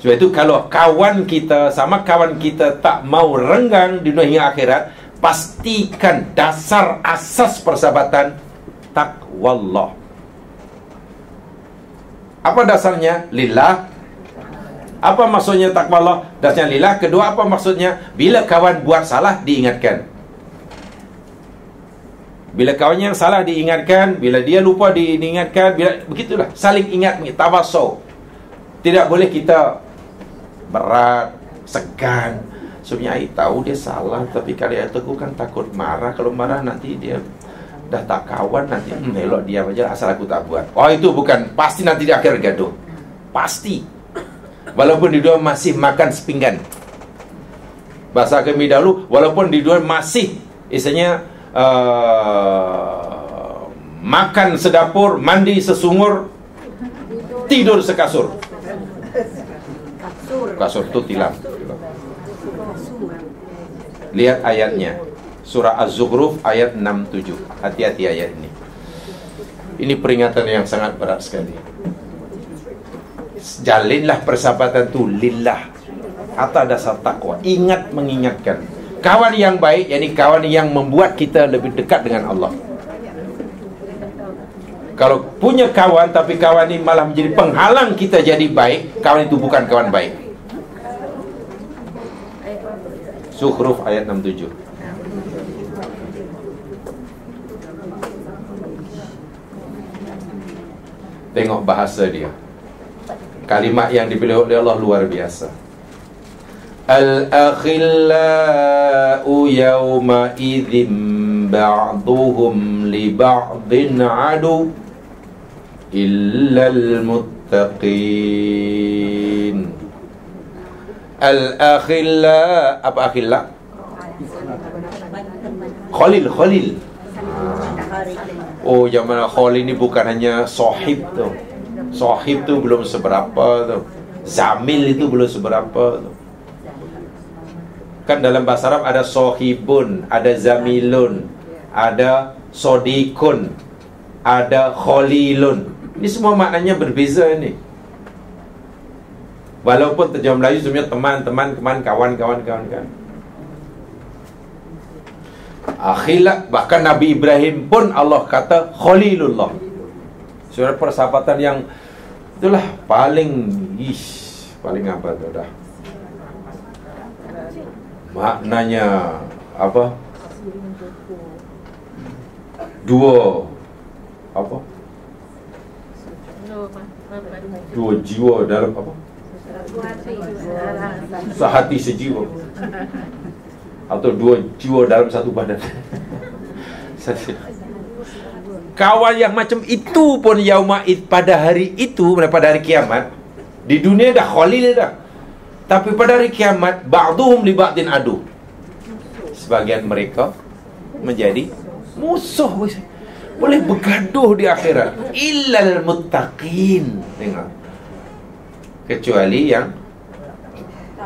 Sebab itu kalau kawan kita sama kawan kita tak mau renggang di dunia akhirat, pastikan dasar asas persahabatan takwallah. Apa dasarnya? Lillah. Apa maksudnya takwallah? Dasarnya lillah. Kedua apa maksudnya? Bila kawan buat salah diingatkan. Bila kawan yang salah diingatkan, bila dia lupa diingatkan, bila begitulah. Saling ingat tawasul. Tidak boleh kita berat, segan, Sebenarnya Aik tahu dia salah Tapi kali itu aku kan takut marah. Kalau marah nanti dia Dah tak kawan nanti hmm, Elok dia aja asal aku tak buat. Oh itu bukan. Pasti nanti dia akhir gaduh. Pasti. Walaupun di dunia masih makan sepinggan. Bahasa kami dahulu Walaupun di dunia masih Istilahnya uh, Makan sedapur Mandi sesungur Tidur sekasur. Kasur. Itu tilam. Lihat ayatnya. Surah Az-Zukhruf ayat 67 Hati-hati ayat ini. Ini peringatan yang sangat berat sekali. Jalinlah persahabatan itu lillah. Atas dasar takwa. Ingat mengingatkan Kawan yang baik yakni kawan yang membuat kita lebih dekat dengan Allah. Kalau punya kawan Tapi kawan ini malah menjadi penghalang kita jadi baik Kawan itu bukan kawan baik. Sukhruf ayat 67 Tengok bahasa dia. Kalimat yang dipilih oleh Allah luar biasa. Idhim ba'duhum li ba'din adu illa al-muttaqin. Al-akhilla apa akhilla? Khalil, Khalil. Oh, yang mana Khalil ini bukan hanya sahib tu. Sohib tu belum seberapa tu Zamil itu belum seberapa tu Kan dalam bahasa Arab ada sohibun Ada zamilun Ada sodikun Ada kholilun Ini semua maknanya berbeza ni Walaupun terjemah Melayu sebenarnya teman-teman, teman, kawan, kawan, kawan, kawan. Akhirlah bahkan Nabi Ibrahim pun Allah kata Khalilullah. Surat persahabatan yang Itulah paling ish, paling apa tu dah. Maknanya apa? Dua apa? Dua jiwa dalam apa? Sehati sejiwa Atau dua jiwa dalam satu badan Kawan yang macam itu pun Yauma'id pada hari itu Pada hari kiamat Di dunia dah khalil dah Tapi pada hari kiamat Ba'duhum li ba'din adu. Sebagian mereka Menjadi musuh. Boleh bergaduh di akhirat. Illal muttaqin. Tengok. Kecuali yang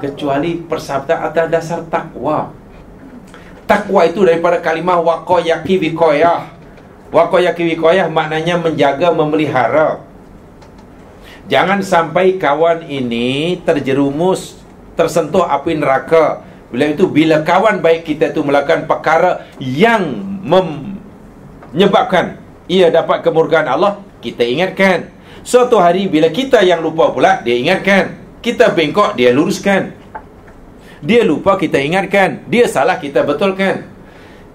Kecuali persahabatan atas dasar takwa. Takwa itu daripada kalimah Waqayaki wikoyah Wakoyaki wikoyah maknanya menjaga, memelihara Jangan sampai kawan ini terjerumus Tersentuh api neraka. Bila itu, bila kawan baik kita itu melakukan perkara Yang menyebabkan Ia dapat kemurkaan Allah Kita ingatkan. Suatu hari bila kita yang lupa pula Dia ingatkan. Kita bengkok, dia luruskan. Dia lupa, kita ingatkan. Dia salah, kita betulkan.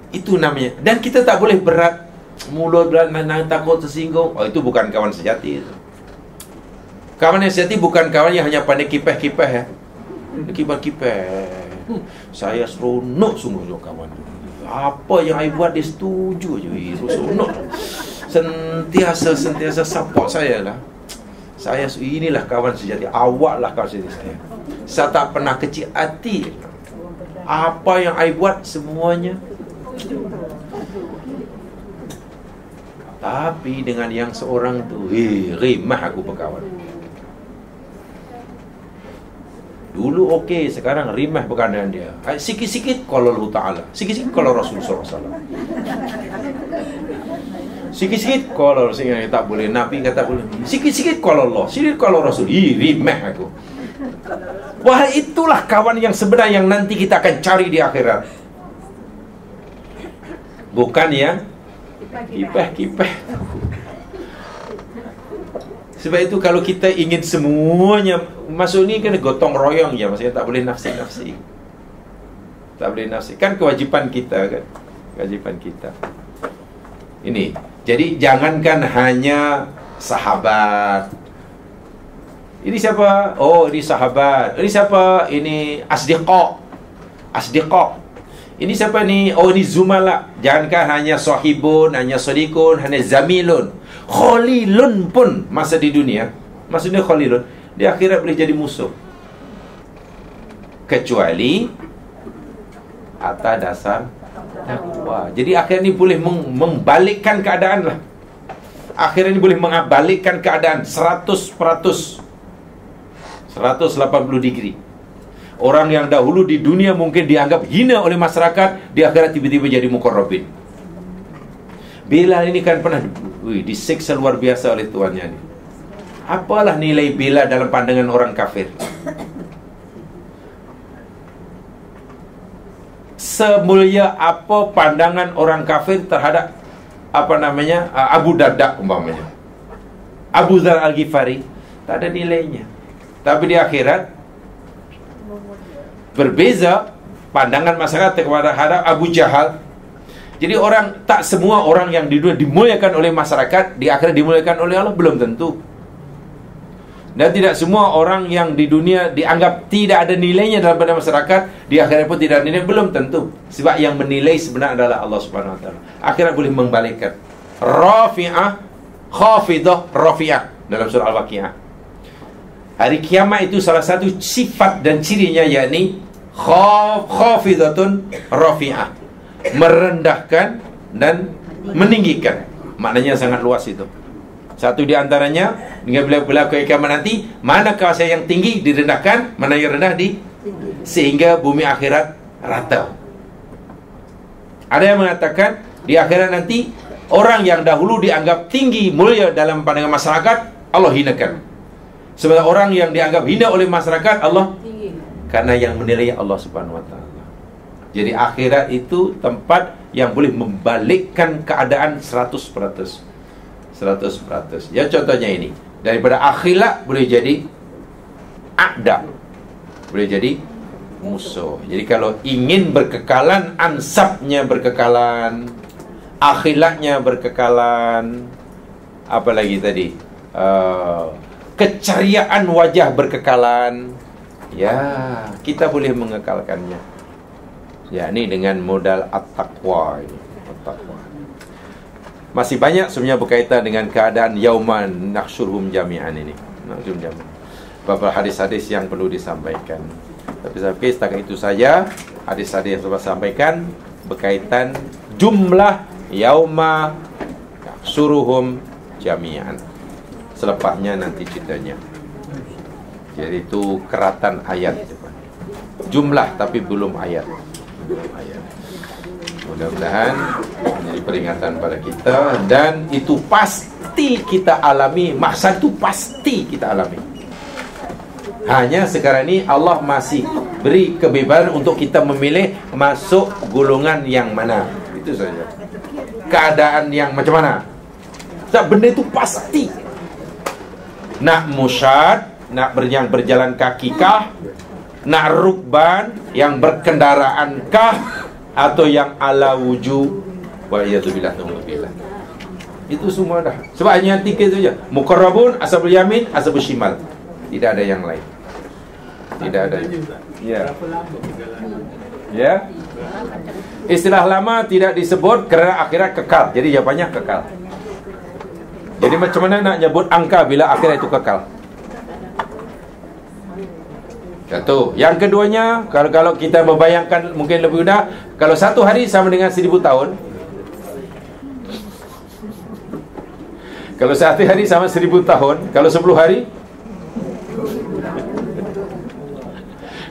Itu namanya. Dan kita tak boleh berat mulut berat menang takut tersinggung. Oh itu bukan kawan sejati itu kawan yang sejati bukan kawan yang hanya pandai kipeh-kipeh ya kipeh-kipeh. Saya seronok sungguh jo kawan apa yang saya buat dia setuju je. Seronok. Sentiasa sentiasa support saya lah. Saya inilah kawan sejati. Awak lah kawan sejati saya. Saya tak pernah kecil hati. Apa yang saya buat semuanya. Tapi dengan yang seorang tu Eh, rimah aku berkawan Dulu okey, sekarang rimah berkawan dia. Sikit-sikit kalau Allah Ta'ala. Sikit-sikit kalau Rasul SAW Sikit-sikit kalau Rasul tak boleh Nabi kata boleh. Sikit-sikit kalau Allah. Sikit kalau Rasul. Ih, rimah aku. Wah itulah kawan yang sebenar Yang nanti kita akan cari di akhirat. Bukan yang Kipah-kipah Sebab itu kalau kita ingin semuanya Masuk ni kena gotong royong je. Maksudnya tak boleh nafsi-nafsi. Tak boleh nafsi. Kan kewajipan kita kan? Kewajipan kita. Ini. Jadi jangankan hanya Sahabat. Ini siapa? Oh ini sahabat. Ini siapa? Ini asdiqah Asdiqah ini siapa ni? Oh ni Zumala. Jangankan hanya sahibun Hanya sodikun Hanya zamilun Khalilun pun Masa di dunia Maksudnya Khalilun Di akhirat boleh jadi musuh. Kecuali Atas dasar takwa. Jadi akhirat ni boleh membalikkan keadaan lah. Akhirat ni boleh membalikkan keadaan 100% 180 degree. Orang yang dahulu di dunia mungkin dianggap hina oleh masyarakat Di akhirat tiba-tiba jadi mukorrabin Bilal ini kan pernah wih, disiksa luar biasa oleh tuannya ni. Apalah nilai Bilal dalam pandangan orang kafir? Semulia apa pandangan orang kafir terhadap apa namanya Abu Darda umpamanya. Abu Dhar Al-Ghifari tak ada nilainya. Tapi di akhirat berbeza pandangan masyarakat kepada Abu Jahal jadi orang tak semua orang yang di dunia dimuliakan oleh masyarakat di akhirat dimuliakan oleh Allah belum tentu. Dan tidak semua orang yang di dunia dianggap tidak ada nilainya dalam pada masyarakat di akhirat pun tidak ada nilai belum tentu. Sebab yang menilai sebenarnya adalah Allah Subhanahu wa taala. Akhirat boleh membalikkan. Rafi'ah khafidah rafi'ah dalam surah Al-Waqiah. Hari kiamat itu salah satu sifat dan cirinya yakni khaf khafidatun rafi'ah merendahkan dan meninggikan. Maknanya sangat luas itu. Satu di antaranya dengan bila berlaku kiamat nanti, mana kawasan yang tinggi direndahkan, mana yang rendah di sehingga bumi akhirat rata. Ada yang mengatakan di akhirat nanti orang yang dahulu dianggap tinggi mulia dalam pandangan masyarakat Allah hinakan. Sebab orang yang dianggap hina oleh masyarakat Allah karena yang menilai Allah Subhanahu wa taala. Jadi akhirat itu tempat yang boleh membalikkan keadaan 100%. 100%. Ya contohnya ini. Daripada akhirat boleh jadi ada. Boleh jadi musuh. Jadi kalau ingin berkekalan, ansabnya berkekalan, akhiratnya berkekalan, apa lagi tadi? Uh, keceriaan wajah berkekalan. Ya, kita boleh mengekalkannya. Ya, ini dengan modal at-taqwa. At-taqwa. Masih banyak sebenarnya berkaitan dengan keadaan yauman nahsyurhum jami'an ini. Nahsyurhum jami'an. Beberapa hadis-hadis yang perlu disampaikan. Tapi sampai setakat itu saja hadis-hadis yang saya sampaikan berkaitan jumlah yauma suruhum jami'an. Selepasnya nanti ceritanya. Jadi itu keratan ayat. Jumlah tapi belum ayat. Mudah-mudahan menjadi peringatan pada kita dan itu pasti kita alami, masa itu pasti kita alami. Hanya sekarang ini Allah masih beri kebebasan untuk kita memilih masuk golongan yang mana. Itu saja. Keadaan yang macam mana? Sebab benda itu pasti. Nak musyad, nak berjalan kaki kah, nak rukban yang berkendaraan kah atau yang ala wujud wa iyadzubillah billah itu semua dah. Sebab hanya tiga itu saja. Mukarrabun ashabul yamin ashabul shimal. Tidak ada yang lain. Tidak ada. Ya. Ya. Istilah lama tidak disebut kerana akhirat kekal. Jadi jawapannya kekal. Jadi macam mana nak nyebut angka bila akhirat itu kekal satu. Yang keduanya, kalau kalau kita membayangkan mungkin lebih mudah, kalau satu hari sama dengan seribu tahun. Kalau satu hari sama seribu tahun, kalau sepuluh hari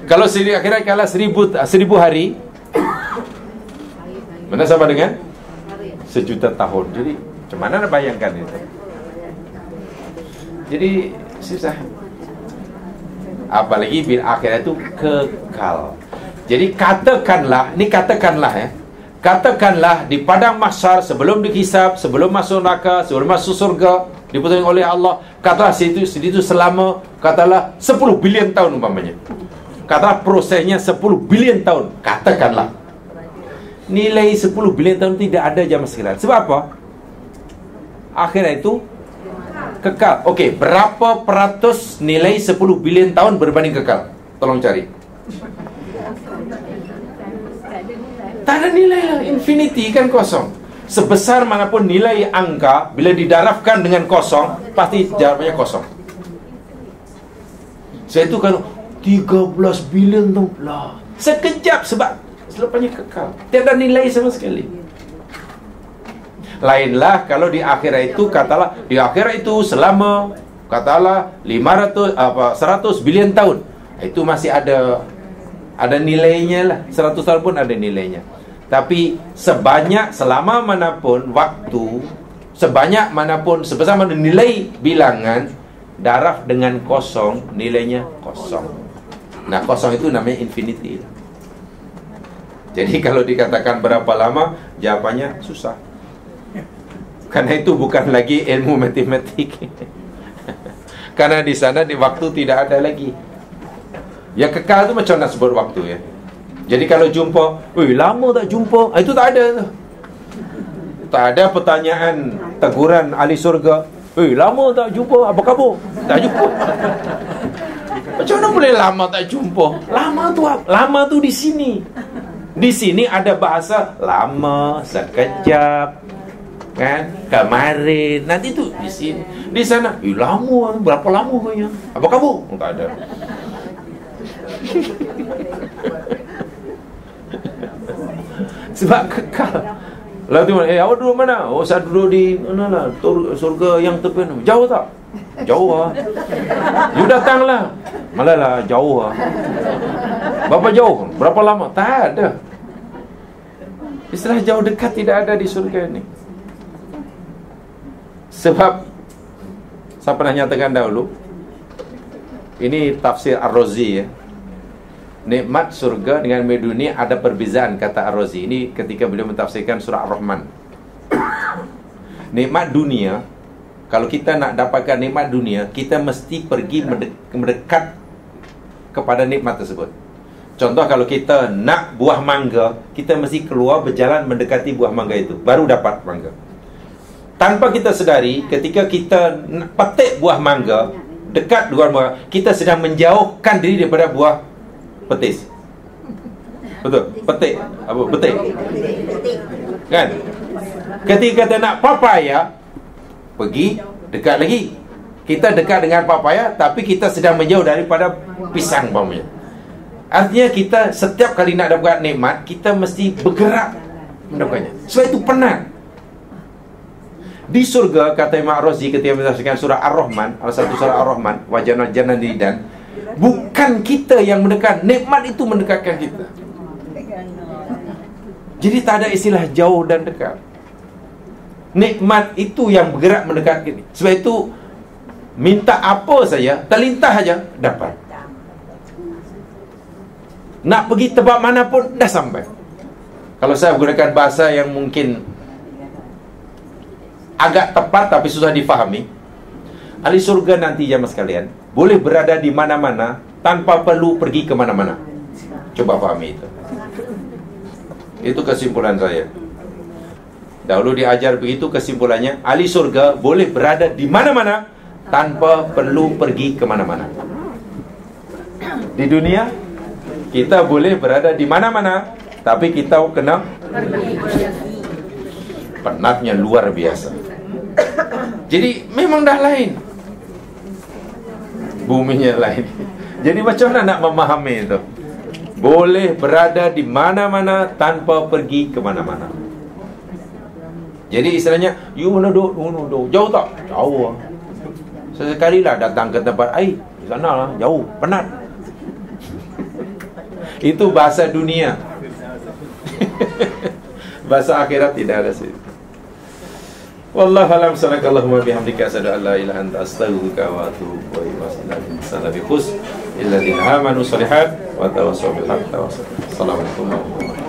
Kalau sendiri akhirnya kalau seribu, seribu hari Mana sama dengan Sejuta tahun Jadi macam mana nak bayangkan itu Jadi Susah Apalagi bila akhirat itu kekal Jadi katakanlah Ini katakanlah ya Katakanlah di padang mahsyar sebelum dihisap, sebelum masuk neraka, sebelum masuk surga, diputuskan oleh Allah, katalah situ situ selama katalah 10 bilion tahun umpamanya. Katalah prosesnya 10 bilion tahun, katakanlah. Nilai 10 bilion tahun tidak ada zaman sekarang. Sebab apa? Akhirat itu kekal. Okey, berapa peratus nilai 10 bilion tahun berbanding kekal? Tolong cari. Tak ada nilai lah. Infinity kan kosong. Sebesar manapun nilai angka, bila didarafkan dengan kosong, pasti jawabannya kosong. Saya tu kalau 13 bilion tu lah. Sekejap sebab selepasnya kekal. Tiada nilai sama sekali. Lainlah kalau di akhirat itu katalah di akhirat itu selama katalah 500 apa 100 bilion tahun. Itu masih ada ada nilainya lah. 100 tahun pun ada nilainya. Tapi sebanyak selama mana pun waktu sebanyak mana pun sebesar mana nilai bilangan daraf dengan kosong nilainya kosong. Nah kosong itu namanya infinity Jadi kalau dikatakan berapa lama Jawabannya susah Karena itu bukan lagi ilmu matematik. Karena di sana di waktu tidak ada lagi. Yang kekal itu macam nak sebut waktu ya. Jadi kalau jumpa Wih lama tak jumpa. Ah, Itu tak ada tu. Tak ada pertanyaan Teguran ahli surga. Wih lama tak jumpa Apa khabar Tak jumpa. Macam mana boleh lama tak jumpa? Lama tu? Lama tu di sini. Di sini ada bahasa lama, sekejap, kan? Kemarin. Nanti tu di sini. Di sana, eh, lama, berapa lama kayaknya? Apa kamu? Tak ada. Sebab kekal. Lalu tu, eh awak duduk mana? Oh saya duduk di mana lah? Surga yang tepi. Jauh tak? Jauh lah. You datanglah. Malah lah jauh lah Berapa jauh? Berapa lama? Tak ada Istilah jauh dekat tidak ada di surga ini Sebab Saya pernah nyatakan dahulu Ini tafsir Ar-Razi ya Nikmat surga dengan dunia ada perbezaan kata Ar-Razi Ini ketika beliau mentafsirkan surah Ar-Rahman Nikmat dunia Kalau kita nak dapatkan nikmat dunia Kita mesti pergi mendekat kepada nikmat tersebut. Contoh kalau kita nak buah mangga, kita mesti keluar berjalan mendekati buah mangga itu, baru dapat mangga. Tanpa kita sedari, ketika kita petik buah mangga, dekat buah mangga, kita sedang menjauhkan diri daripada buah petis. Betul? Petik. Apa? Petik. Kan? Ketika kita nak papaya, pergi dekat lagi kita dekat dengan papaya tapi kita sedang menjauh daripada pisang umpamanya. Artinya kita setiap kali nak dapat nikmat kita mesti bergerak mendapatkannya. Sebab itu penat. Di surga kata Imam Razi ketika menafsirkan surah Ar-Rahman, salah satu surah Ar-Rahman, wajana jannah dan bukan kita yang mendekat, nikmat itu mendekatkan kita. Jadi tak ada istilah jauh dan dekat. Nikmat itu yang bergerak mendekat kita. Sebab itu Minta apa saja Terlintas saja Dapat Nak pergi tempat mana pun Dah sampai Kalau saya gunakan bahasa yang mungkin Agak tepat Tapi susah difahami. Ahli surga nanti jamaah sekalian Boleh berada di mana-mana Tanpa perlu pergi ke mana-mana. Coba fahami itu. Itu kesimpulan saya. Dahulu diajar begitu kesimpulannya Ahli surga boleh berada di mana-mana tanpa perlu pergi ke mana-mana. Di dunia kita boleh berada di mana-mana tapi kita kena penatnya luar biasa. Jadi memang dah lain. Buminya lain. Jadi macam mana nak memahami itu? Boleh berada di mana-mana tanpa pergi ke mana-mana. Jadi istilahnya, you mana duduk? Jauh tak? Jauh lah. Sesekali lah datang ke tempat air Di sana lah, jauh, penat Itu bahasa dunia Bahasa akhirat tidak ada sih Wallahu alam sanakallahu wa bihamdika asyhadu an la ilaha anta astaghfiruka wa atubu ilaik. Wassalamu alaikum illa amanu salihat wa tawassaw bil haqq Assalamualaikum warahmatullahi